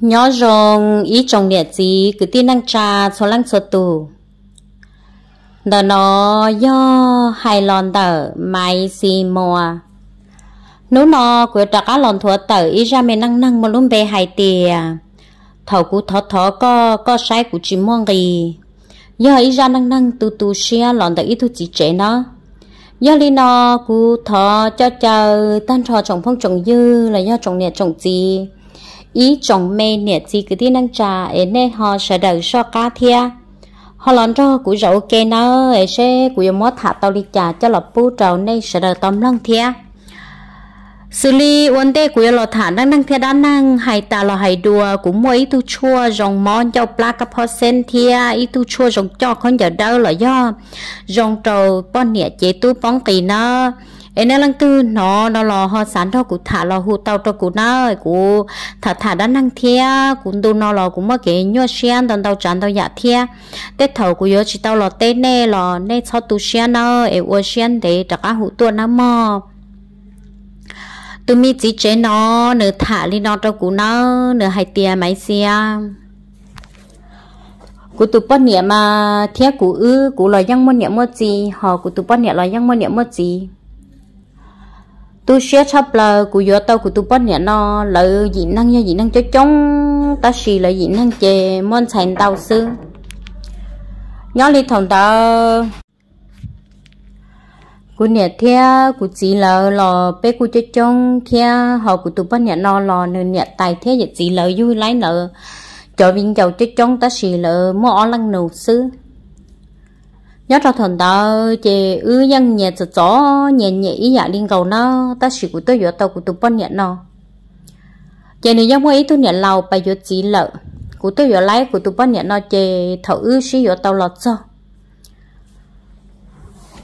nhớ rong ý trong địa gì cứ tin năng trà số lăng số tù. Đó nó do hai lon tờ mai xì mùa nếu nó cứ trả cá lon thua tờ, ý ra mình năng năng mà luôn về hai tìa. Thầu cú thọ thọ có có sai của chỉ mong gì do ý ra năng năng tu tu xia lon tờ, ý thu chỉ trẻ nó. Do lý nó cú thọ cho chờ, tan trò trồng phong trồng dư là do trồng nhiệt trồng gì ý chồng mê nè gì cứ tin năng trà ấy nè họ sẽ đợi so cá thia. Họ làm cho cú rượu kê nó ấy sẽ cú yếm mót thả tàu đi trà cho lọp pu trầu nè sẽ đợi tóm lăng thia. Xử lý vấn đề của lọ thả năng năng thia đan năng hay ta lọ hay đùa cũng mua ít tu chua rong món cho pla cà phô sen thia, ý tu chua rong cho con giờ đâu là do. Rong trầu, bon nè chế tu bóng tì nó em nói lăng tư nó nó lò họ sản thôi cụ thả lò hụt tàu cho cụ nó cụ thả thả đã năng thia cụ tu nó lò cũng mất cái nhua xiên tàu tàu tràn tàu giả thia tết thầu cụ nhớ chỉ tàu lò tết nè, lò nè sau tu xiên nó em uo xiên để trả cá hụt tuần nó mò. Tôi mi chỉ chế nó, nửa thả đi nó cho cũng nó nửa hai tia máy xe. Cụ tụ bắt niệm mà thiết cụ ư cụ là yang muốn niệm mất gì họ cụ tụ bắt niệm là yang muốn niệm mất gì tu sẽ chấp là của vợ tao của tu bắt nhận nó lợi dị năng như dị năng cho chống ta xì lợi dị năng chè môn thành tao sư nhớ đi thằng ta của nhà thea của chị là lò bé của cho chống thea họ của tu bắt nhận nó lò nên nhà tài thế nhà chị lợi vui lái nợ. Cho viên giàu cho chống ta xì lợi mua lăng nụ sư nhớ cho thằng đó chị ư nhân nhẹ sợ chó nhẹ nhẹ ý dạ liên cầu nó, ta chỉ của tôi giờ tàu của tôi bận nhiêu nó. Chị này giống ấy tôi nhận lâu bài giờ chỉ lợ. Của tôi giờ lái, của tôi bận nhiêu nó chị thầu ư sĩ giờ tàu lọt cho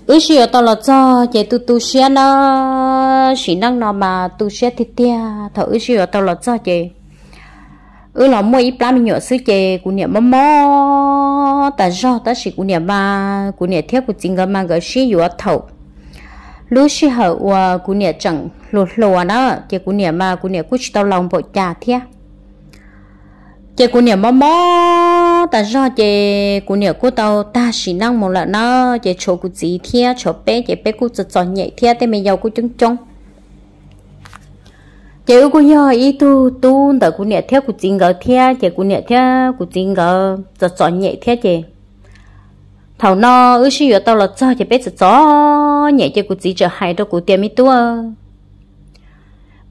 ư sĩ giờ tàu lọt cho chị tôi tôi xe nó chỉ năng nó mà tôi xe thì tia thầu ư sĩ giờ tàu lọt cho chị Ừ, ư là mua ít lắm nhựa sư chị của nhà mắm mò. Ta do ta chỉ của nhà ba của nhà thiết của chính cái mà cái sĩ yếu thầu. Lúc sĩ hở và của nhà chẳng lột lồ nó chị của nhà mà, của nhà của tao lòng bộ trà thiết chị của nhà mắm mò, ta do chị của nhà của tao ta chỉ năng một lần nó chị chỗ của gì thiết chỗ bé chị bé của chị chọn nhảy thiết thế mình giàu của chúng chúng chế của yo ý tu tu đỡ của nhẹ theo của chính gỡ theo chế của nhẹ theo của chính gỡ cho cho nhẹ theo chế thầu nó ư sĩ tao là cho chế bé cho cho nhẹ chế của chỉ cho hai đâu của tiêm ít tu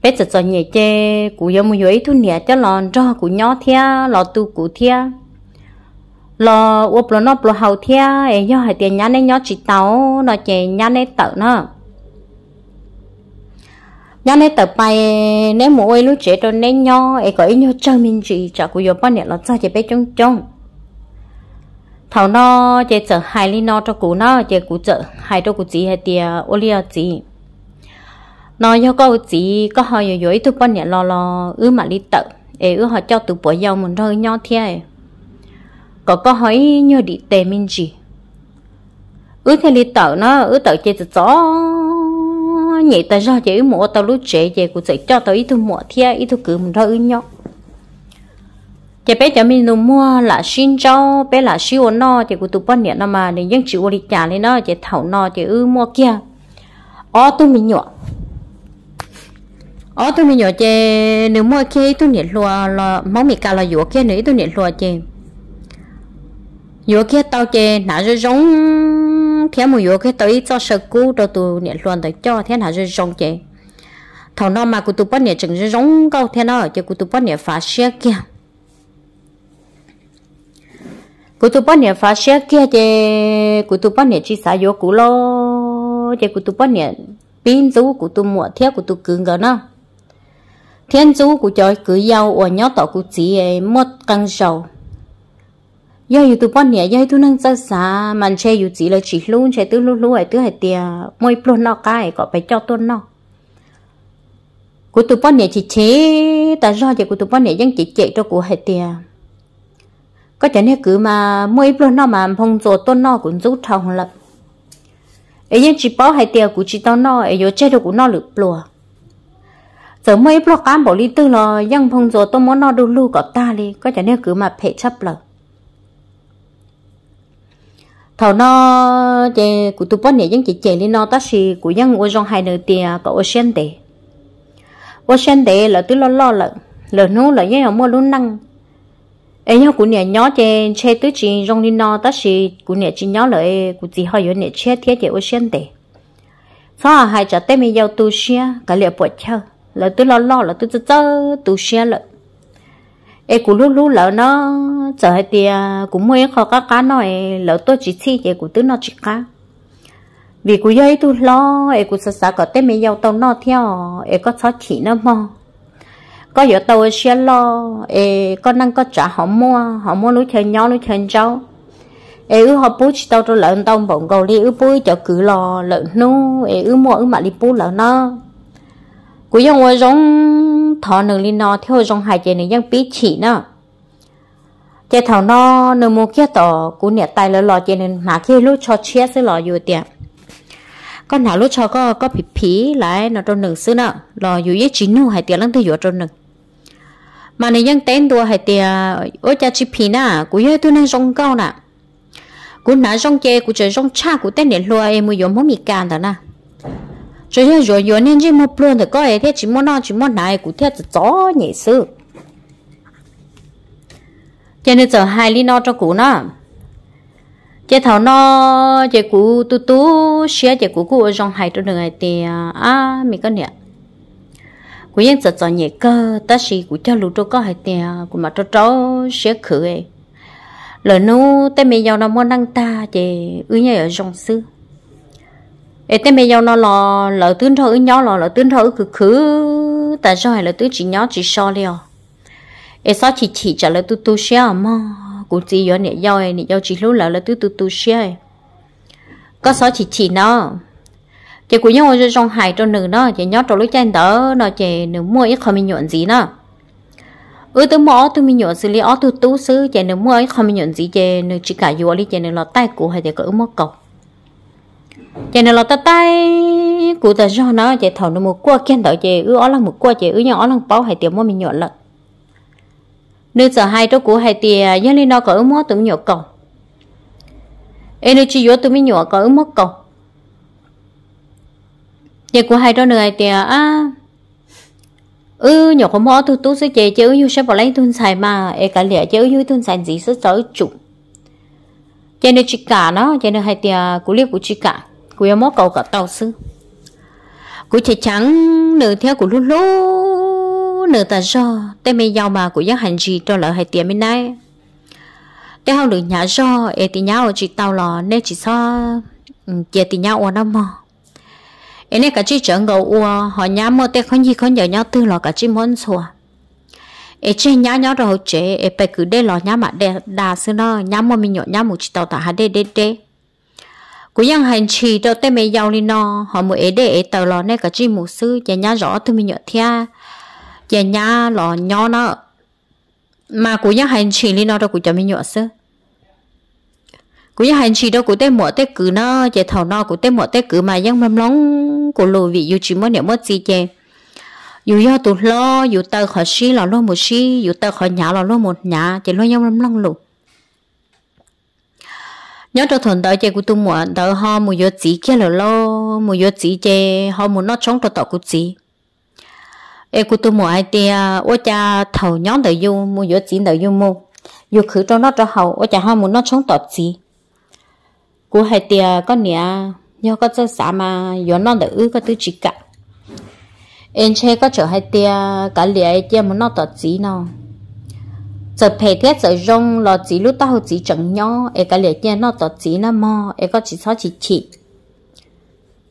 bé cho cho nhẹ chế của yo mu yo tu nhẹ cho lon cho của nhỏ theo lò tu của theo lò ốp lò nó lò hậu theo ấy do hai tiền nhá nên nhỏ chỉ tao nó chế nhá nên tự nó nhá nên tập bài nếu mua ơi lúc trẻ tôi nên nho ấy có ý nhau chơi mình chỉ chả cũng có bao nhiêu là sao chỉ biết trông trông. Thầu nó chỉ chở hai ly nó cho cụ nó chỉ cụ chở hai cho cụ chỉ hay tia ô lia chỉ nó yêu có chỉ có họ rồi rồi tôi bao nhiêu lo lo ứ mà đi tập ấy ứ họ cho từ bộ dầu mình thôi nho thế à. có có hỏi nhớ đi tề mình chỉ. Ứ thế đi tập nó ứ tập chỉ chở nhị ta do chỉ mua tao lúc trẻ về cũng sẽ cho tao ít thu mua thia ít thu cứ mình thôi ư nhau chị bé cho mình mua là xin cho, bé là siêu nó chị cũng tụi bọn nhiêu nó mà để dân chịu đi trả lên nó chị thảo nó chị ư mua kia. Ó tôi mình nhỏ. Ó tôi mình nhỏ chị nếu mua kia tôi nhận lùa là máu mình cà là dũa kia nữa tôi nhận lùa chị dũa kia tao chị nãy rồi giống thế mà yo cái tới cho sơ cú cho tụ nhẹ luôn tới cho, thế nào rồi rong chế thằng nó mà cụ tụ bắt nhẹ chừng rồi rong câu, thế nào cho cụ tụ bắt nhẹ phá xe kia. Cụ tụ bắt nhẹ phá xe kia chứ cụ tụ bắt nhẹ chỉ xả yo cụ lo chứ cụ tụ bắt nhẹ pin chú cụ tụ mua thế cụ tụ cứng gần nó. Thiên chú cụ cho cứ giàu ở nhỏ tỏ cụ chỉ mất căng sầu giờ yêu tụ bọn nè giờ tụi nâng chơi xa mình chơi yêu chỉ là chỉ luôn chơi tứ luôn luôn ấy tứ hay tiệt mỗi plon nó cái có phải cho tôn nó. Của tụi bọn nè chỉ chế. Ta do vậy của tụi bọn nè vẫn chỉ chế cho của hay tiệt có chẳng nên cứ mà mỗi plon nó mà phong cho tôn nó cũng rút thòng lập. Ấy vẫn chỉ bảo hay tiệt của chỉ tao nó ấy giờ chơi được của nó lụp plon giờ mấy plon cán bỏ lý tư lo, vẫn phong cho tôi muốn nó đủ lưu có ta đi. Có chẳng nên cứ mà phải chấp lời thầu nó chè của tụi bọn này những chị chè lên nó ta xì của dân ở trong hai nơi tiền có ở sen để ở sen để là tôi lo lo là là nó là dân ở mua luôn năng. Ấy nhau của nhà nhỏ chè che tứ chị trong lên nó ta xì. Của nhà chị nhỏ lại của chị hỏi ở nhà che thiết chè ở sen để sau hai chả tên mình giàu tu xe cả liệu bột chơi là tôi lo lo là tôi chơi tôi tu xe lại ê, cú lú lú lỡ nó giờ hay thì cú mua khó cá cá nói lỡ tôi chỉ chi vậy cú tứ nó chỉ cá. Vì cú dây tôi lo, ê, cú sợ sợ có tên mình giàu tàu nó theo, ê, có sao chỉ nó mò. Có giờ tàu xe lo, ê, có năng có trả họ mua họ mua núi chơi nhau núi chơi cháu ê ư họ bố chỉ tàu cho lợn tàu bổng cầu đi ư bố cho cứ lo lợn nu ê ư mua ư mà đi bố lợn nó. Cú cũng giống giống thọ nương linh nó theo trong hải chế này giang bí chỉ nữa. Chế thảo nó nương mua kia tỏ cú nẹt tay lỡ lò chế nên mà khi lúc cho chia sẽ lò dù tiệt con nào lúc cho có có bị phí lại nó trong nương xứ nữa lò dù với chỉ nu hải tiệt lăng thứ dù trong nương. Mà này giang tên đua hải tiệt ôi cha chỉ phí nà, cú yêu tôi nên rong cao nà. Cú nã rong chế cú chơi rong cha, cú tên nẹt lo em mua giống mắm mì can đó nà rồi rồi rồi rồi nên chỉ một luôn thì có ấy thế chỉ muốn nó chỉ muốn này cũng thế chó nhỉ, sư. Cho nên giờ hai ly nó cho cụ nó chế thảo nó chế cụ tu tu xé chế cụ cụ ở trong hai trong đường này thì à mình có nhỉ cụ yên giờ giờ nhỉ, cơ, ta chỉ cụ cho lũ cho có hai tiền à, cụ mà cho cháu xé khử ấy. Lời nu tay mình giàu nó muốn năng ta chế ư nhảy ở trong xưa ê tên bây giờ nó là lỡ tương thở nhỏ là lỡ tương thở cứ cứ. Tại sao hay là tương chỉ nhỏ chỉ so liền ê, sao chỉ chỉ trả lời tu tu xia mà cũng chỉ vậy nè do nè do chỉ lúc là là tu tu tu xia có sao chỉ chỉ nó? Chị cũng nhau ở trong hải trong nửa nó chị nhỏ trong lúc chân đó nó chị nửa mua ít không mình nhuận gì nó. Ừ tôi mỏ tôi mình nhuận xử lý ó tôi tú xứ chị nửa mua ít không mình nhuận gì chị nửa chỉ cả vô đi chị nửa là tay của hay chị có mua cọc chị nào là tay tay. Cụ ta do nó chị thầu nó một qua kiên đợi chị ư, ó lăng một qua chị ư nhau ó lăng bao hai tiền mua mình nhọn lận. Nữ giờ hai chỗ cụ hai tiền dân lên nó có ư mua tụi mình nhọn cầu. Em nếu chỉ vô tụi mình nhọn có ư mua cầu. Chị cụ hai chỗ người hay tiền à ư nhỏ có mua tụi tu sẽ chị chứ ư sẽ bỏ lấy tôi xài mà em cả lẽ chứ ư tôi xài gì sẽ tới chủ. Cho nên chị cả nó cho nên hai tiền cụ liếc của chị cả cụ mốt cầu cả tàu sư. Cuối chỉ trắng nửa theo của lúc lúc nửa ta do. Tên mày giàu mà của giác hành gì cho lỡ hai tiền bên này? Để không được nhà do e thì nhau chỉ tàu lò nên chỉ so ừ, chia thì nhau ở đâu mà em nên cả chị chở ngầu ua họ nhà mua tên không gì không giờ nhau tư lò cả chị muốn xua em chơi nhá nhau rồi chế em phải cứ để lò nhá mà để đà xưa nó nhá mua mình nhọ nhá một chỉ tàu tả hà đê đê đê cú yang hành trì cho tay mày giàu lên nó họ mới ấy để tờ lò này cả chi một sư. Nhà nhà rõ tôi mình nhớ thia. Nhà nhà lò nhỏ nó. Mà cú yang hành trì lên nó đâu cú cho mình nhớ sư. Cú yang hành trì đâu cú tên mua tên cứ nó. Nhà thầu nó cú tên mua tên cứ mà yang mầm lóng. Cú lùi vị yêu chỉ mới niệm mất gì chè. Dù do tụt lo, dù tờ khỏi xí lò lo một xí, dù tờ khỏi nhà lò lo một nhà chỉ lo yang mầm lóng lụt nhớ cho thằng đó chơi của tôi muốn đó họ mua vô chỉ kia rồi lo mua vô chỉ chơi họ muốn nó chống cho tao của chỉ em của tôi mua ai tia, ô cha thầu nhóm đời yêu mua vô chỉ đời yêu mua vô khử cho nó cho hậu ô cha họ muốn nó chống tao chỉ của hai tia, có nè nhớ có chơi xã mà vô nó đời ư, có tư chỉ cả. Em chơi có chờ hai tia, cả lẽ chơi muốn nó tao chỉ nào giờ phải thế giờ rong lo chỉ lúc tao chỉ chẳng nhỏ e cái liệt nhiên nó tao chỉ nó mò e có chỉ sao chỉ chỉ.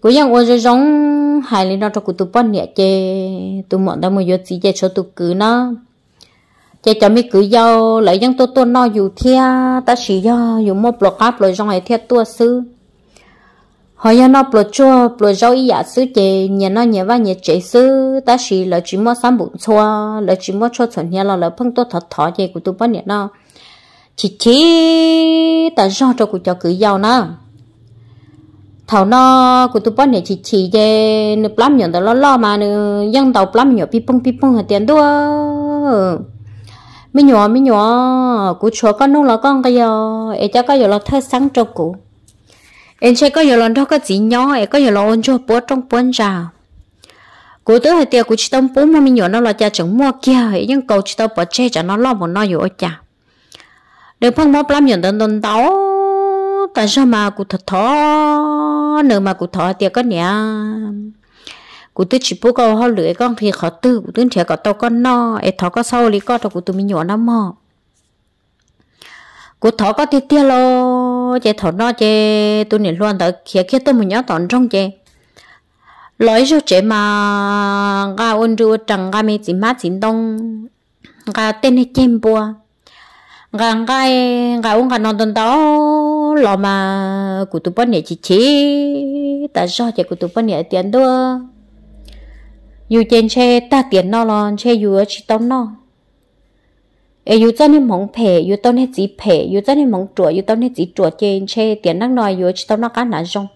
Cứ yang ở rong, hai lần nó cho cụ tụ bọn nhẹ chê. Tụ mọn đâu mà vô chỉ chê cho tụ cứ nó. Chê cho mi cứ giao lại yang tôi tôi nó dù thia, ta chỉ do dù một block up rồi rong ấy thia tua sư họ nhà nó bột chua bột rau ý giả sư chè nhà nó nhà va nhà chế sứ ta chỉ là chỉ mua sắm bụng chua, là chỉ mua chua chuẩn nhà là là phân tốt thật thọ chè của tôi bắt nhà nó. Chỉ chỉ ta do cho của cho cứ giàu nó. Thảo nó của tụi bọn nhà chỉ chỉ chè nửa lắm nhận đó lo lo mà nửa dân tàu lắm nhỏ pi pong pi pong hạt tiền đua. Mi nhỏ mi nhỏ, của chúa con nung là con cái giờ ấy cho cái giờ là thơ sáng cho cụ em chơi có giờ lần đó có gì nhỏ em có giờ lần ôn cho bố trong bốn già, cô tới hồi tiệc của chỉ tâm bố mà mình nhỏ nó là cha chẳng mua kia ấy nhưng cầu chỉ tâm bỏ che cho nó lo một nó อยู่ cha. Được phong mốt lắm nhận đơn đơn táo tại sao mà cụ thật thó nữa mà cụ thọ tiệc có nhỉ, cụ tôi chỉ bố câu họ lưỡi con thì khó tư cụ tôi chỉ có tao con no ấy thọ có sau lý con cho cụ tôi mình nhỏ nó mò. Cụ thọ có tiết tiết lo chế thọ nó chế tôi nhìn luôn tới kia kia tôi mình nhớ tòn trong chế lối cho chế mà ga ôn rùa trăng ga mi chỉ mát chỉ đông ga tên hay chém bùa. Ga ga ga uống ga non tòn đó lo mà cụ tụi bọn này chỉ chỉ ta sao chế cụ tụi bọn này tiền đua dù trên xe ta tiền nó lo xe dù ở chỉ tao nó ê dù cho nên mong phê dù tao nên chỉ phê dù cho nên mong chùa dù tao nên chỉ chùa trên xe tiền năng nói dù chỉ tao nó cá nản rong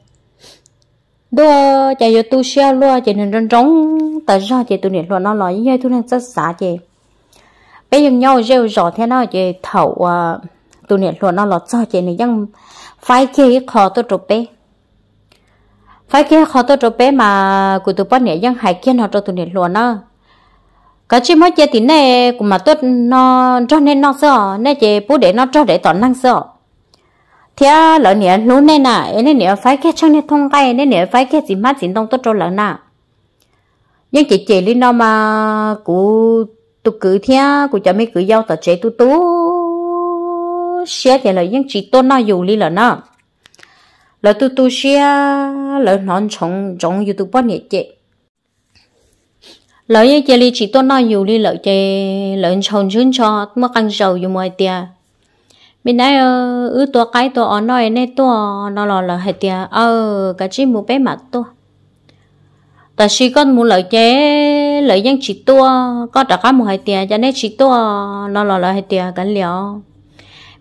đua chạy vô tu xeo luôn chạy nên rong rong tại sao chạy tu niệm luôn nó nói như tu nên rất xả chạy bây giờ nhau rêu rõ thế nào chạy thầu à tu niệm luôn nó là cho chạy này ยัง phải kia khó tôi chụp bé phải kia khó tôi chụp bé mà của tụi bọn này ยัง hay kia nó cho tu niệm luôn nó cái chi mới chơi tí này cũng mà tốt nó cho nên nó sợ nên chị bố để nó cho để tỏ năng sợ. Thế à, lỡ nè lú nên nè nên nè phải cái trong này thông cái nên nè phải cái gì mà gì đông tốt cho lỡ nè nhưng chị chị lên nó mà cụ tụ cử thế cụ cho mấy cử giao tờ chế tu tu xe thì là những chị tôi nó dù đi lỡ nè lỡ tu tu xe lỡ non chồng trồng youtube bao nhiêu chị lỡ như chơi li chỉ tôi nói dù li lỡ chơi lỡ chồng chân cho mà ăn dầu dù mọi tiền mình nói ờ, ư tôi cái tôi ở nói nên tôi nó là là hết tiền ờ cái chỉ mua bé mặt tôi. Ta chỉ con mua lợi chơi lợi những chỉ tua có trả cá mua hết tiền cho nên chỉ tua nó là là hết tiền cái liệu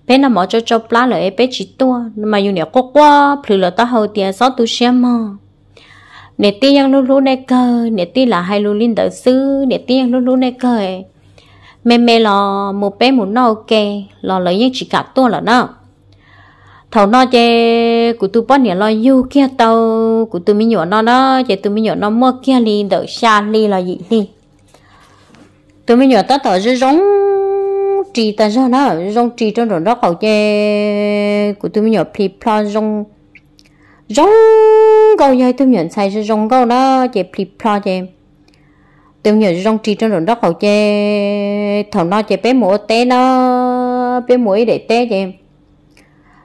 bé nó mở cho cho plá lợi bé chỉ tua mà dùng nhiều quá quá phải là ta hậu tiền sáu tu xem mà nè ti yang lu lu nè cơ, nè ti là hai lu linh đạo sư nè ti yang lu lu nè cơ mẹ mẹ là một bé một nó ok lo lấy những chỉ cả tua là nó thầu nó chè của tôi bắt nè lo yêu kia tàu, của tôi mới nhỏ nó đó chè tôi mới nhỏ nó mua kia đi đỡ xa đi là gì đi tôi mới nhỏ tao tao rất giống trì ta ra nó giống trì trong rồi đó cầu chơi của tôi mới nhỏ pli pla giống rong câu dây tôi nhận sai ra rong câu đó chị plip pla chị tôi nhận rong trì trong đường đất hậu chê thằng nó chị bé mũi té nó, bé mũi để té chị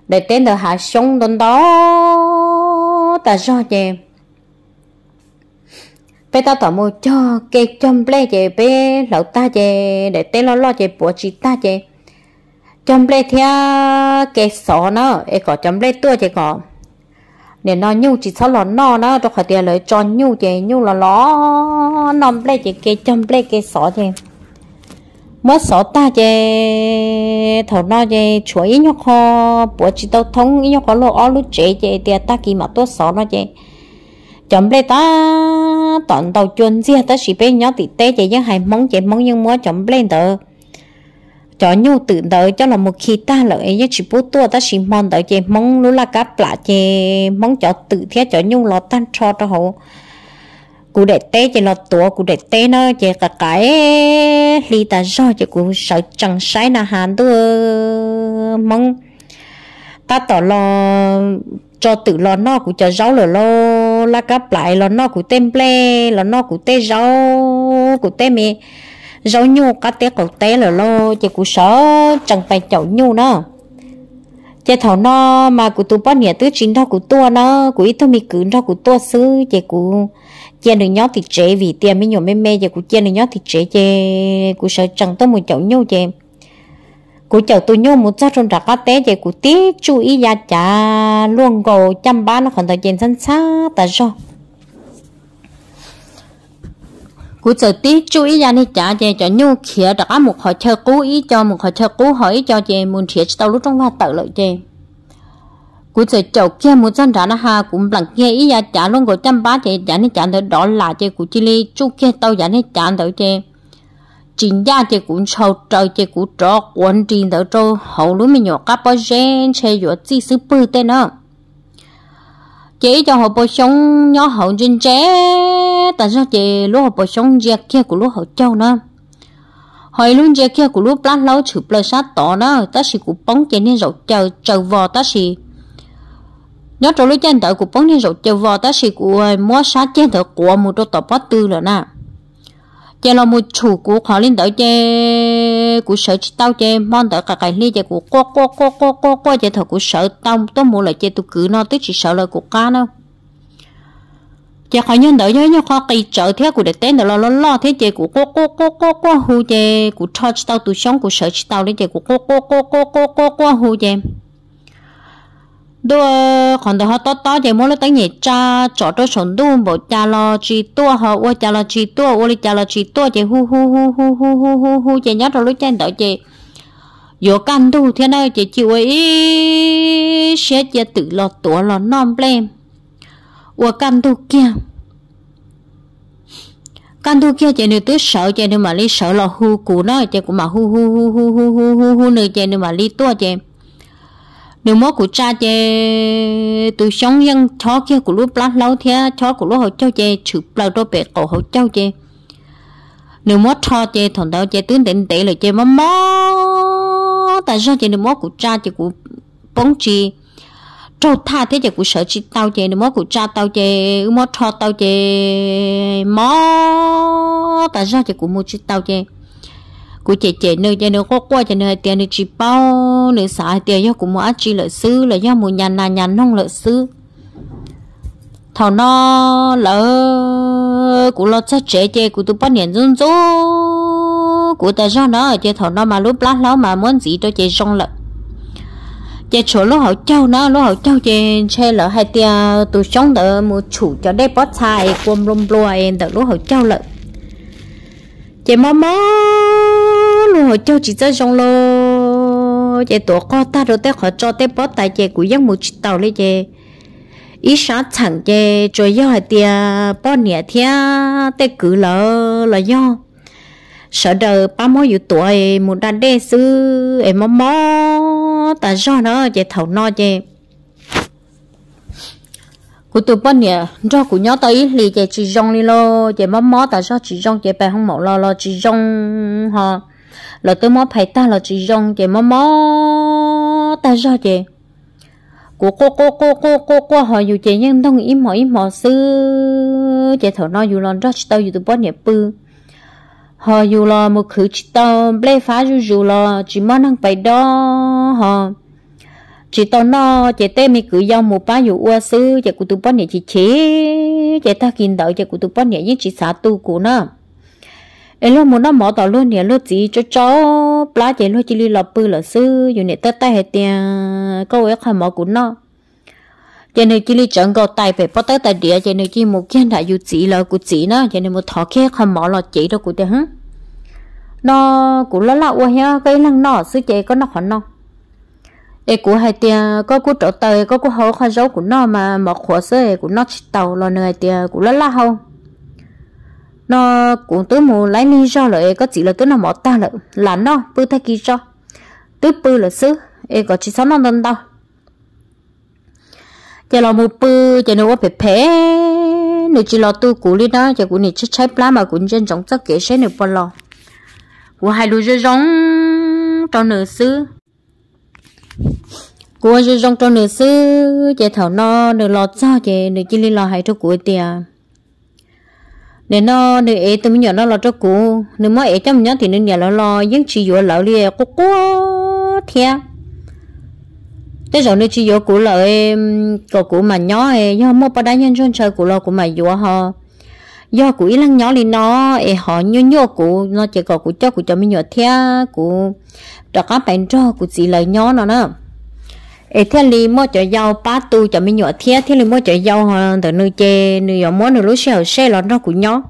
để té được hạ sống đón đó, ta do chị bé ta tỏ mua cho cái châm ple chị bé lẩu ta chị để té lo lo chị bùa chỉ ta chị châm ple theo cái sọ nó ấy có châm ple tua chị có nè, nó nhu chỉ sau lò nó nó cho khỏi tiền lời cho nhu chị nhu là nó nằm lấy chị cái chăm lấy cái sọ chị. Mất sọ ta chị. Thầu nó chị chuối nhóc kho bữa chỉ tao thông nhóc kho lô ó lú chế chị tiền ta kỳ mà tốt sọ nó chị. Chấm ple ta, toàn tàu chuyên riêng, ta chỉ bên nhóc thì tê chị nhưng hay mong chị, mong nhưng mua chấm ple tờ cho nhu tự đỡ, cho là một khi ta lợi như chỉ bố tua, ta chỉ mong đỡ chị mong lúc là cá plạ chị mong cho tự thế cho nhu lo tan cho cho hậu cụ để té chị lo tua cụ để té nó chị cả cái li ta do chị cụ sợ chẳng sai là hàn tôi mong. Ta tỏ lo cho tự lo nó cụ cho rau rồi lo là cá lại lo nó cụ tem ple, lo nó cụ tê rau cụ tê mì rau nhu cá té cầu té là lo chỉ cú sợ chẳng phải chậu nhu nữa chỉ thảo nó mà cú tu bắt nhẹ tứ chính đó cú tua nó cú ít thôi mi cứ đó cú tua sư chỉ cú chia được nhó thì chế vì tiền mới nhổ mê mê, chỉ cú chia được nhó thì chế chỉ cú sợ chẳng tới một chậu nhu chỉ cú chậu tu nhu một chắc trong đặc cá té, chỉ cú tí chú ý gia trả luôn cầu chăm ba nó còn thời gian sẵn xa tại sao cú sợ tí, chú ý ra đi, trả về cho nhu khía đã một họ chờ cú, ý cho một họ chờ cú, hỏi cho về muốn thiệt tao lúc trong hoa tự lợi chê cú giờ chậu kia một dân trả nó ha, cũng bằng kia ý ra trả luôn của trăm ba chị trả nên trả được đó là chị cú chỉ li chú kia tao trả nên trả được chị chính gia chị cũng sâu trời chị cũng trọ quân trình được cho hậu lúc mình nhỏ, cá bao gen chơi vừa chi sư bự tên nữa chỉ cho họ bao sống nhỏ hậu trên trẻ tại sao chị lúc họ bồi sống giặc kia của lúc họ châu nữa hồi luôn giặc kia của lúc lát lâu chữ lời sát tỏ nữa ta chỉ cũng bóng chị nên rồi chờ chờ vò ta chỉ nhớ trong lúc chân tới của bóng nên rồi chờ vò ta chỉ của mua sát trên thở của một đôi tờ bát tư rồi nè chị là một chủ của họ lên tới chị của sợ chị tao chị mong tới cả cái ly chị của cô cô cô cô cô cô chị thở của sợ tao tôi mua lại chị tôi cứ nó tức chỉ sợ lời của cá đâu chỉ khỏi nhân đỡ nhớ nhớ khó kỳ trợ thế của để tên đó lo lo lo thế chị của cô cô cô cô cô hù chị của cho chị tao tôi sống của sợ chị tao đấy chị của cô cô cô cô cô cô cô hù chị đua còn đó họ to to thì mỗi lúc tới nhảy cha chỗ đó sống đu bộ cha lo chi tua họ ô cha lo chi tua ô cha lo chi tua thì hu hu hu hu hu hu hu hu chỉ nhớ rồi lúc trên đợi chị vô căn tu thế nào chị chịu ấy sẽ chỉ tự lo tua lo non blame ô can tu kia? Can tu kia chị nếu tôi sợ chị nếu mà đi sợ là hu cũ nó chị cũng mà hu hu hu hu hu hu hu hu nữa chị nếu mà đi to, chị nếu mà cụ cha chè từ sống dân chó kia của lúc lát lâu thế chó của lúc họ cho chè chụp lâu đôi bẹt cổ họ cho chè nếu mà cho chè thằng tao chè tướng định tệ là chè mà mó tại sao chè nếu mà của cha chè của bóng chi trâu tha thế giờ cụ sợ chi tao chè nếu của cụ cha tao chè mó cho tao chè mó. Tại sao chè cụ mua chi tao chè cụ chị chị nơi chè nơi có qua chè nơi tiền nơi chỉ bao, nơi xả tiền do của mua chi lợi sư là do mua nhà nhà nhà nông lợi sư thầu nó lỡ cụ lo chắc trẻ chè cụ tôi bắt niệm run rú. Cụ ta do nó ở chị thầu nó mà lúc lát nó mà muốn gì cho chị xong lợi chị chỗ lúc hậu châu nó lúc hậu châu chị chế lỡ hai tia, tụi sống đỡ một chủ cho đẹp bớt sai quâm lùm lùa em đỡ lúc hậu châu lợ chị mò mò luôn hậu châu chỉ cho trong lô. Chị tổ co ta rồi té khỏi cho té bớt tại chị của dân một chiếc tàu lấy chị. Ý sáng chẳng chị, rồi do hai tia bó nhẹ thia té cử lỡ là do. Sợ đời ba mươi อยู่ tuổi một đàn đê sư em mò mò ta do nó về thầu no chị của tụi bọn nhỉ cho của nhớ tới lì về chỉ rong đi lo chị mắm mó ta sao chỉ rong về bài không mỏ lo lo chỉ rong ha là tôi mó phải ta là chỉ rong về mắm mó, ta do chị của cô cô cô cô cô cô họ dù chị nhưng đông im mỏ im mỏ sư chị thầu nói dù lon cho tao dù tụi bọn nhỉ, bư họ dù lo một khử chỉ tao ble phá dù dù lo chỉ món ăn phải đó họ chỉ tao nó chỉ tê mi cứ giao một ba dù ua sư chỉ của tụi bọn này chỉ chế chỉ ta kinh đợi chỉ của tụi bọn này những chỉ xả tu của nó em lo muốn nó mỏ tao luôn nè lo chỉ cho cho plá chỉ lo chỉ li lọp bự là sư dù nè ta tay hết tiền câu ấy khai mỏ của nó giờ nên chỉ li chọn có tay về bắt tới tay địa giờ nên chỉ một cái đại dụ chỉ là của chỉ nó giờ nên một thọ kia không mỏ là chỉ đâu của tiền hả nó cũng lo lạ quá ha cái lăng nọ sư chế có nó khoản nó ê của hai tiền có của trọ tới có của hậu khai dấu của nó mà một khóa sơ của nó chỉ tàu là nơi tiền của nó la không nó cũng tới mù lấy lý do lại có chỉ là tới nó mỏ ta lại là nó bư thay kia cho tới bư là xứ ê có chỉ sáu nó đơn đâu giờ lo mua bự giờ nó phải phe nếu chỉ lo tu cũ đi đó giờ cũng nên chết cháy lá mà cũng dân giống chắc kể sẽ nếu bỏ lo của hai đứa dân giống cho nửa xứ. Của dân giống cho nửa xứ giờ thảo nó nửa lo sao giờ nửa chỉ lo hai chỗ cũ tiền nên nó nửa ấy tụi mình nhỏ nó lo cho cũ nửa mới ấy cho mình nhỏ thì nửa nhà nó lo những chỉ vừa lão đi cố cố thiệt thế rồi nếu chỉ vừa cũ lợi có cũ mà nhỏ ấy do mua bao đá nhân chân chơi cũ lo của mà vừa họ do cũ ý lăng nhỏ thì nó ấy họ nhớ nhớ cũ nó chỉ có cũ cho cũ cho mình nhỏ theo cũ đó có bạn cho cũ chỉ lời nhỏ nó nữa ê, thế li mua cho giàu ba tu cho mình nhỏ theo thế li mua cho giàu họ từ nơi chè nơi nhỏ mua nơi lúc xe xe lọt nó cũ nhỏ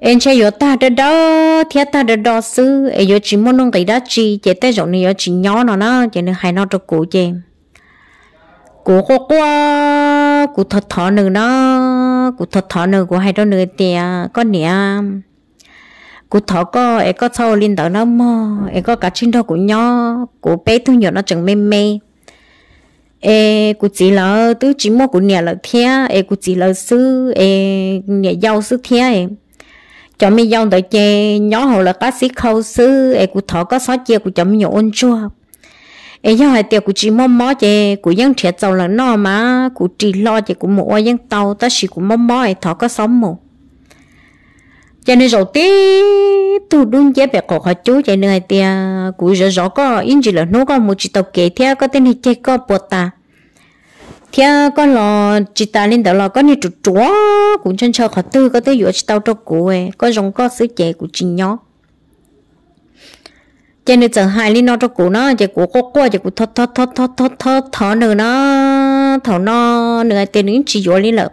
em chơi yo ta đó đó thế ta đó đó sư em yo chỉ muốn nông cái đó chi, chỉ tới rồi này yo chỉ nhỏ nó nó chỉ nơi hay nó cho cụ chơi cụ có qua cụ thật thọ nữa nó cụ thật thọ nữa cụ hay đó nữa tiệt có nè cụ thọ có, em có sau linh đạo nó mò, em có cả trên đó cụ nhỏ cụ bé thu nhỏ nó chẳng mê mê. Ê cụ chỉ là tôi chỉ mua cụ nhà là thia, ê cụ chỉ là sư ê nhà giàu sư thia em cho mi dòng tới chê nhỏ hồ là các sĩ khâu sư e cụ thọ có sót chia của chấm nhiều ôn chua. E do hai tiệc của chị mò mò chê của dân trẻ giàu là no mà. Của chỉ lo chê của mộ dân tàu ta chỉ của mò mò e thọ có sống mộ cho nên rồi tí, tu đúng chế bẹt cổ khó chú. Cho nên hai tiệc của rõ rõ có in chỉ là nó có một chị tàu kế theo có tên hệ chê có bột ta theo con lò chỉ ta lên đó là con như chuột chúa cũng chân chờ khó tư có tới giữa chỉ tàu cho cụ ấy có giống có sứ trẻ của chị nhỏ cho nên chẳng hai lên nó cho cụ nó chỉ cụ có qua chỉ cụ thot thot thot thot thot thot thọ nữa nó thọ nó nữa tiền những chỉ giữa lên lợp,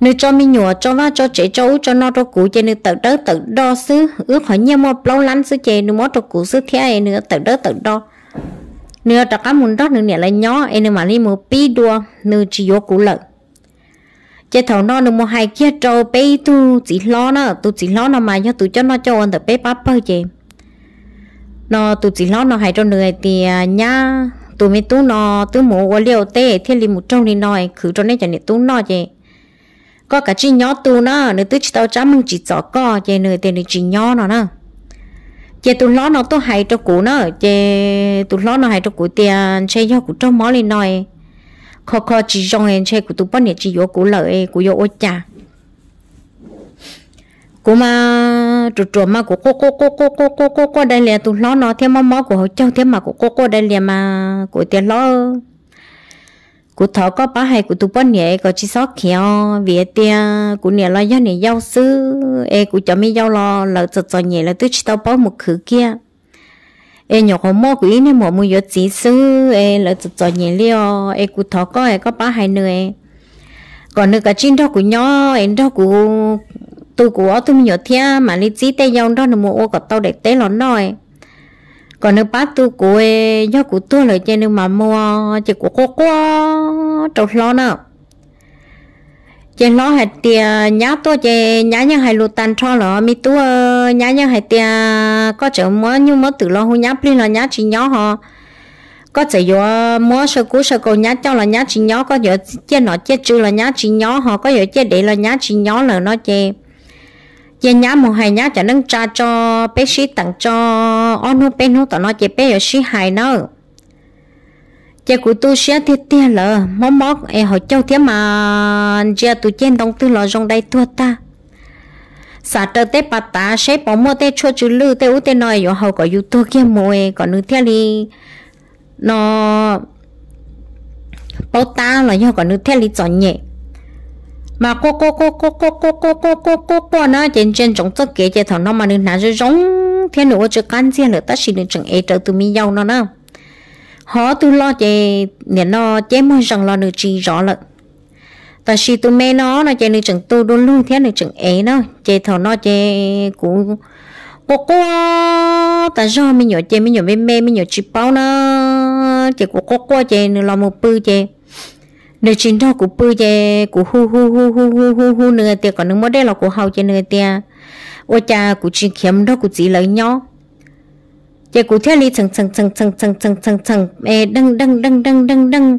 nếu cho mình nhỏ cho va cho trẻ cháu cho nó cho cụ cho nên tự đỡ tự đo xứ ước hỏi nhau một lâu lắm xứ chơi nếu mót cho cụ xứ thế nữa tự đỡ tự đo nữa cho cá muốn đó nữa nè là nhỏ em mà đi mua pi đua nữa chỉ vô cụ lợn chế thầu nó nữa mua hai kia trâu bé tu chỉ lo nó tu chỉ lo nó mà nhớ tu cho nó cho anh tự bé bắp bơ chơi nó tu chỉ lo nó hay cho người thì nhá tu mi tu nó tu mua qua liều tê thiên li một trong đi nói khử cho nên cho nên tu nó chơi có cả chi nhỏ tu nó nếu tu chỉ tao chăm mừng chỉ cho co chơi nơi tiền chỉ nhỏ nó nữa chế tụi nó nó tôi hay cho cụ nó. Chế tụi nó nó hay cho cụ tiền. Chơi cho cụ trong mỏ lên nói khó khó chỉ trong em chơi cụ tụi bọn này chỉ vô cụ lợi cụ vô ôi cha cụ mà trụ trụ mà cụ cô cô cô cô cô cô cô cô đây là tụi nó nó, thêm mỏ mỏ của họ châu, thêm mà cụ cô cô đây là mà cụ tiền lo cụ thọ có bá hay cụ tụ bón nhẹ có chỉ sót khéo vì tia cụ nhẹ lo do nhẹ giàu sư. E cụ cho mi giàu lo lợt chật chật nhẹ là tôi chỉ tao bó một khử kia. E nhỏ hồ mò cụ ý nên mò mua yo chỉ sư. E lợt chật chật nhẹ liao e cụ thọ có e có bá hay nữa còn nữa cả chín đó cụ nhỏ em đó cụ tôi cụ ở tôi mi nhỏ thia, mà lý chỉ tay giàu đó là mua ô có tao để té lo nói còn nếu bát tu của e, do của tôi là trên nếu mà mua chỉ của cô cô, trâu lo nào trên lo hạt tiền nhá tôi chơi nhá nhá hay lụt tan cho lo mi tu nhá nhá hay tiền có chỗ mua nhưng mà từ lo hú nhá pli là nhá chỉ nhỏ họ có thể do mua sơ cú sơ cầu, nhá cho là nhá chỉ nhỏ có giờ chơi nó chơi chưa là nhá chỉ nhỏ họ có giờ chơi để là nhá chỉ nhỏ là nó chơi giờ nhá một hai nhá cho nâng cha cho bé sĩ tặng cho ông nó bé nó tao nó chỉ bé ở sĩ hai nó giờ của tôi sẽ thiết tiền lờ, mó mó em hỏi châu thế mà giờ tôi trên đông tư lò trong đây tua ta. Sa tơ tê bà ta sẽ bỏ mua tê cho chữ lư tê ú tê nói yo hậu có youtube kia mồi còn nữ theo đi nó bảo ta là yo còn nữ theo đi chọn nhẹ mà cô cô cô cô cô cô cô cô cô cô cô nó trên trên trong tất cả cái thằng nó mà nên nãy rồi giống thế nữa chứ can gì nữa ta chỉ nên chẳng ai trở từ mi giàu nó nữa họ tu lo chế nè nó chế mới rằng lo được chỉ rõ lận ta chỉ tu mê nó nó chế nên chẳng tu đôn luôn thế nên chẳng ấy nó chế thằng nó chế cũng cô cô ta do mình nhỏ chế mình nhỏ mê mê mình nhỏ chỉ bao nó chế cô cô cô chế nên lo một bự chế nơi chính đó của bự ye của hu hu hu hu hu hu hu nửa tiệt còn nửa đây là của hậu ye nơi tiệt ô cha, của chỉ kiếm đó, của chỉ lấy nhau chỉ của theo lý chẳng chẳng chẳng chẳng chẳng chẳng chẳng chẳng ê đăng đăng đăng đăng đăng đăng.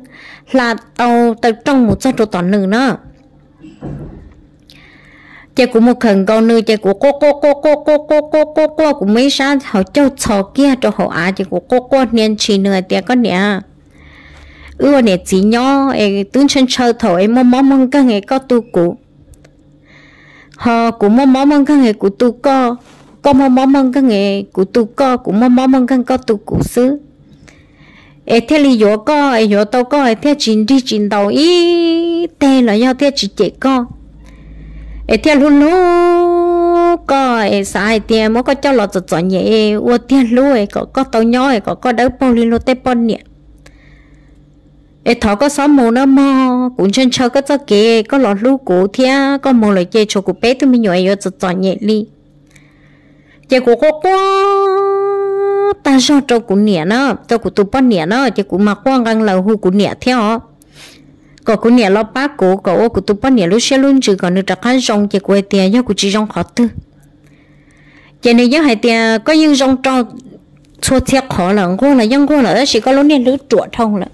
Là tàu tàu trong một giấc đồ toàn nửa nữa chỉ của một khẩn cầu nơi chỉ của cô cô cô cô cô cô cô cô cô, của mấy sáng họ châu trò kia cho họ á. Chỉ của cô cô, niên chỉ nơi tiệt có nè ưa nè chỉ nhỏ em tướng chân chơi thầu em mong mong mong cái ngày có tu cụ họ cũng mong mong mong cái ngày của tu co có mong mong mong cái nghề của tu co cũng mong mong mong cái có tu cụ xứ ê thế li yo co ê yo tao co ê thế chín đi chín đầu ý tê là nhau thế chỉ chạy co em thế luôn luôn co em sai tiền mỗi có cho lọt giật giật nhẹ ô tiền luôn ê có có tao nhỏ ê có có đỡ bao liên lô tê bao nhẹ ê thọ có sáu mồ nó mò, cũng chân chờ có cho kê có lọ lú cổ thia, có mồ lại chơi cho cụ bé tôi mình nhồi yo cho cho nhẹ đi chơi cụ có quá, ta cho cho cụ nhẹ nó, cho cụ tụ bao nhẹ nó chơi cụ mặc quang găng lầu hu cụ nhẹ theo. Có cụ nhẹ lo bác cụ có ô cụ tụ bác nhẹ lúc xe luôn chứ còn được đặt khăn rong chơi cụ tiền do cụ chỉ rong khó tư. Chơi này những hai tiền có những rong cho chua thiệt khó là ngô là những ngô là đó chỉ có lúc nên lúc chuột thông là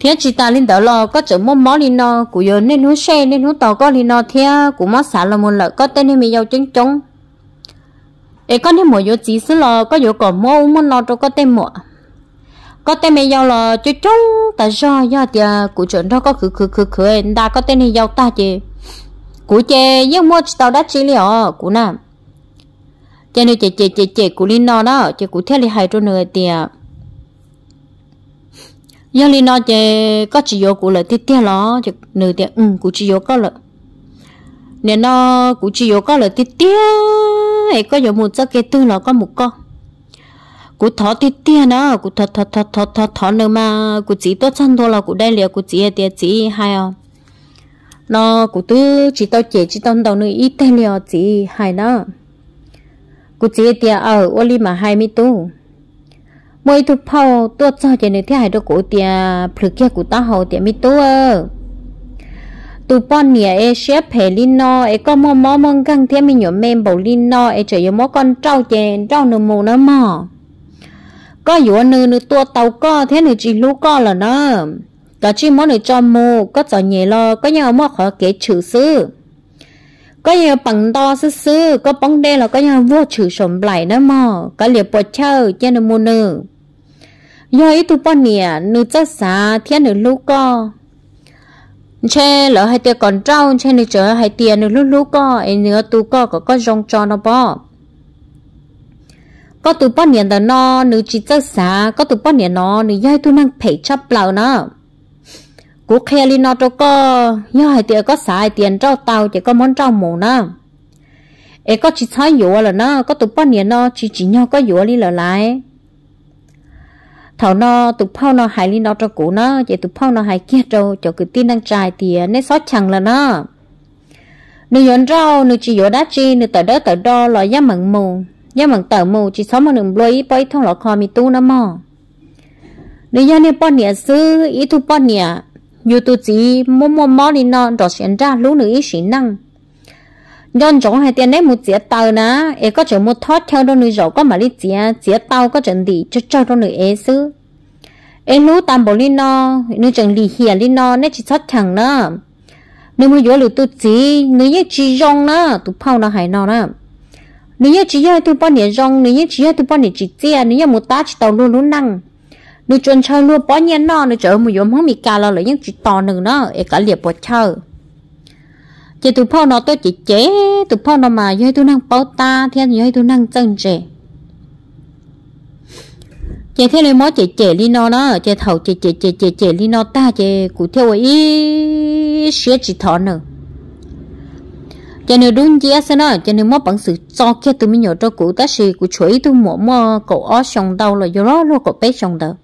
thế chỉ ta lên đó lo, có chỗ mua món lên nó của giờ nên nó xe, nên nó tàu có lên nó thế của má xả là một lợi, có tên nên mình giàu chính chống ê, có nên một vô chỉ xứ lo, có vô còn mua muốn lo cho có tên mua có tên mình giàu là cho chống ta do do thì à, của chuẩn đó có khử khử khử khử em đã có tên này giàu ta chứ. Của chị nhưng mua tàu đã chỉ liệu, của nam. Cho nên chị chị chị chị của linh nó đó chị của theo li hai chỗ nữa tiền giờ linh nó chị có chỉ vô của lợi tiếp theo nó chị nửa thì ừ của chỉ vô có lợi. Nên nó của chỉ vô có lợi tiếp theo ấy có nhiều một cái tư nó có một con. Cụ thọ thì tiền nó cụ thọ thọ thọ thọ thọ thọ nữa mà cụ chỉ tốt chân thôi là cụ đây liệu cụ chỉ tiền chỉ hay à. Nó cụ tư chỉ tao chỉ chỉ tao đầu nữa ít tiền liệu chỉ hay nó cụ chỉ tiền ở ô li mà hai mươi tu mỗi tu phao tôi cho cho nên thế hải đồ cổ tiền phật kia của ta hậu tiền mi tu ơ. Tu bọn nhẹ e xếp phe linh no e có mò mò mong căng thế mi nhổm mềm bầu linh no e trời mò con trâu chèn trâu nửa mù nữa mò. Có dụ nữ nữ tua tàu có thế nữ chỉ lú có là nó. Cả chỉ mò nữ cho mù, có cho nhẹ lo, có nhau mò khó kế chữ sư có nhau bằng to sư sư có bóng đen là có nhau vua chữ sổm lại đó mò. Có liệp bột chơi trên nửa mù nữ do ít tu bọn nè nữ chắc xa thiên nữ lú co. Che lỡ hai tia còn trâu che nữ chớ hai tia nữ lú lú co. Anh nữa tu co có có rong cho nó bò, có tu bao nhiêu đó nó nữ chỉ cho xa có tu bao nhiêu nó nữ dây tu năng phải chấp lâu nó. Cú khe li nó cho co nhớ hai tia có xài tiền trâu tàu chỉ có món trâu mù nó. Ê có chỉ thấy dụ là nó có tu bao nhiêu nó chỉ chỉ nhau có dụ đi lỡ lại thảo nó tụ phao nó hai li nó cho cũ nó chỉ tụ phao nó hai kia cho cho cái tin đang trai tiền à, nên xót chẳng là nó. Nếu yến rau nếu chỉ yến đá chi nếu tờ đó tờ đo là giá mặn mù. Giá mặn tờ mù, chỉ sống một đường lối bơi thông lọ kho mi tu nó mò. Nếu yến nên bọn nhà sư ý thu bọn nhà dù tu chỉ mua mua mò đi nó đó sẽ ra lũ nữ ý xin năng nhân giống hay tiền đấy một chiếc tàu nè ấy có chỗ một thoát theo đâu nữ rồi có mà đi chiếc chiếc tàu có chuẩn bị cho cho đâu nữ ấy xứ, ấy lũ tam bộ đi nó nữ chuẩn lì hiền đi nó nét chỉ thoát thằng nữa nếu mà vô lửa tu chỉ nếu như chỉ rong nữa tu phao nó hay nó. Nữa nếu như chỉ hai tu bao nhiêu rong nếu như chỉ hai tu bao nhiêu chỉ chia nếu như một tá chỉ tàu luôn luôn năng. Nếu chuẩn chơi luôn bao nhiêu nó nếu chờ một yếm không bị cà là lấy những chỉ to nữa nó ở cả liệp bột chơi chỉ tụi phao nó tôi chỉ chế, tụi phao nó mà dưới tôi năng bao ta thì dưới tôi năng chân chế chế thế này mỗi chế chế li nó nó chế thầu chế chế chế chế chế li nó ta chế cụ theo ý xé chỉ thọ nữa cho nên đúng chứ sao nó cho nên mó bằng sự cho kia tụi mình nhớ cho cụ ta sĩ cụ chuối tụi mỏ mò, cậu ó sòng đâu là do đó luôn cậu bé sòng đâu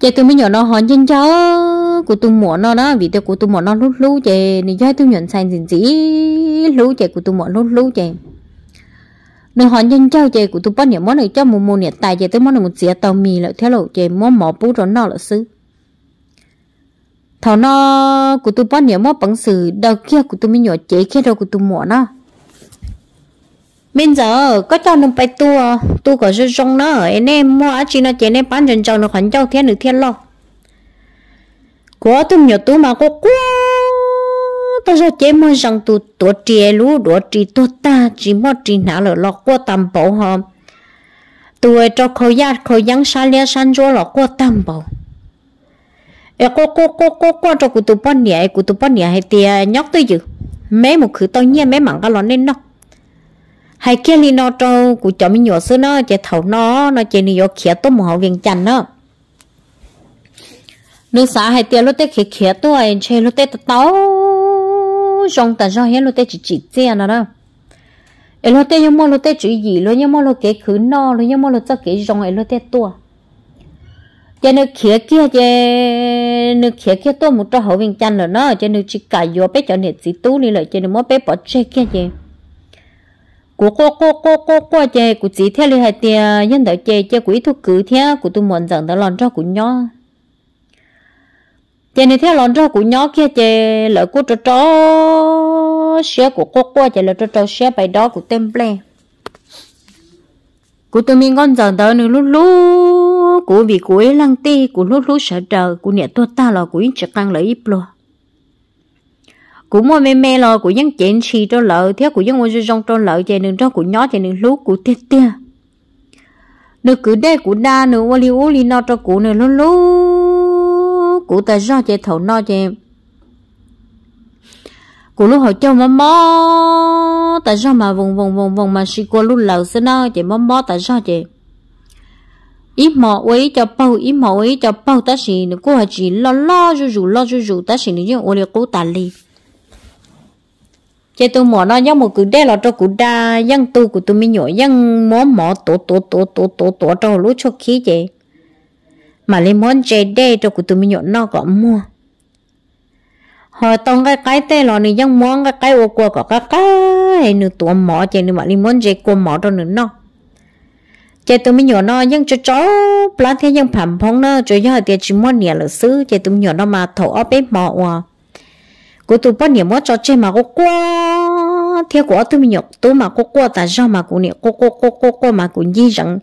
cho tụi mình nhớ nó hỏi chân cháu của tôi mỏ nó đó, vì tôi của tôi mỏ nó lúc lúc chè. Nên do tôi nhận sang gì gì lúc chè của tôi mỏ lúc lúc chè. Nên họ nhân cháu chè của tôi bắt nhớ món này cho một mua nhiệt tài chè tới món này một dĩa tàu mì lại theo lộ chè, món mỏ bú rồi nó là sứ thảo nó của tôi bắt nhớ món bằng sự đầu kia của tôi mới nhỏ chế kia đâu của tôi mua nó. Bây giờ có cho nó bay tua tôi có rất rong nó anh em mua chỉ nó chế nên bán dần cho nó khoản cho thiên được thiên lo của tôi nhỏ tôi mà có quá tôi cho chế mua rằng tu tổ trẻ lú đổ trì tu ta chỉ mua trì nào là lo qua tầm bảo họ tôi cho khẩu giác khẩu giang sa lia san cho lo qua tầm bảo ê cô cô cô cô cô cho cụ tụ bọn nhẹ cụ tụ bọn nhẹ hay tia nhóc tới dữ mấy một khử tao nhẹ mấy mặn cái lọ nên nó hay kia li nó cho cụ cho mình nhỏ xưa nó chạy thầu nó nó chạy đi kia khía tôi một hậu viên chăn nó nước xã hay tia lúc tết khía khía tôi chơi lúc tết tao trong tận trong hết lúc tết chỉ chỉ che nó à đó. Ê lúc tết nhưng mà lúc tết chỉ gì? Luôn nhưng mà lúc cái khứ no luôn nhưng mà lúc cho cái trong ấy lúc tết tua. Cho nên khía kia cho nên khía kia tôi một trò hậu viên chăn rồi nó cho nên chỉ cài vô bé cho nên chỉ tú đi lại cho nên mỗi bé bỏ chơi kia gì của cô cô cô cô cô chơi của chỉ theo lời hai tia, nhân đạo chơi chơi của ít thuốc cứ theo của tôi muốn rằng đã làm cho của nhau chị này theo lon cho của nhỏ kia chị lỡ của trò trò xe của cô cô chị lỡ trò trò xe bài đó của tem ple. Của tôi mình con giờ đó nữa lúc lúc của vì của ấy lăng ti, của lúc lúc sợ trời, của nhà tôi ta là của những trực căng lợi ít lo của mua mê mê lo của những chuyện chi cho lợ theo của những mua trong cho lợ chị đừng cho của nhỏ chị đừng lúc của tiết tiết nữa cứ đây của đa nữa ô li li nó cho của nữa lúc lúc của ta do chạy thầu nó chạy của lúc hồi cho mò mò tại sao mà vùng vùng vùng vùng mà xì qua lúc lầu xin nó chạy mò mò tại sao chạy ít mò ấy cho bao ít mò ấy cho bao ta xì nữa cô chỉ lo lo rủ rủ lo rủ rủ ta xì nó nhưng ô li cố ta li chế tôi mỏ nó giống một cứ đe là cho cụ đa dân tu của tôi mới nhỏ dân mò mỏ tổ tổ tổ tổ tổ tổ cho lúc cho khí chế mà lấy món chế đê cho cụ tôi mình nhỏ nó có mua. Họ tông cái cái tê lò này dân món cái cái ô qua có cái cái nữa tổ mỏ chế nữa mà lấy món chế qua mỏ cho nữa nó. Chế tôi mình nhỏ nó dân cho chó plan thế dân phẩm phong nó cho giờ thì chỉ món nhẹ là xứ. Chế tôi nhỏ nó mà thổ ở bếp mỏ à cụ tụi bắt nhiêu món cho chế mà có quá theo của tôi mình nhọc tôi mà cô cô ta sao mà cô nè cô cô cô cô cô mà cô gì rằng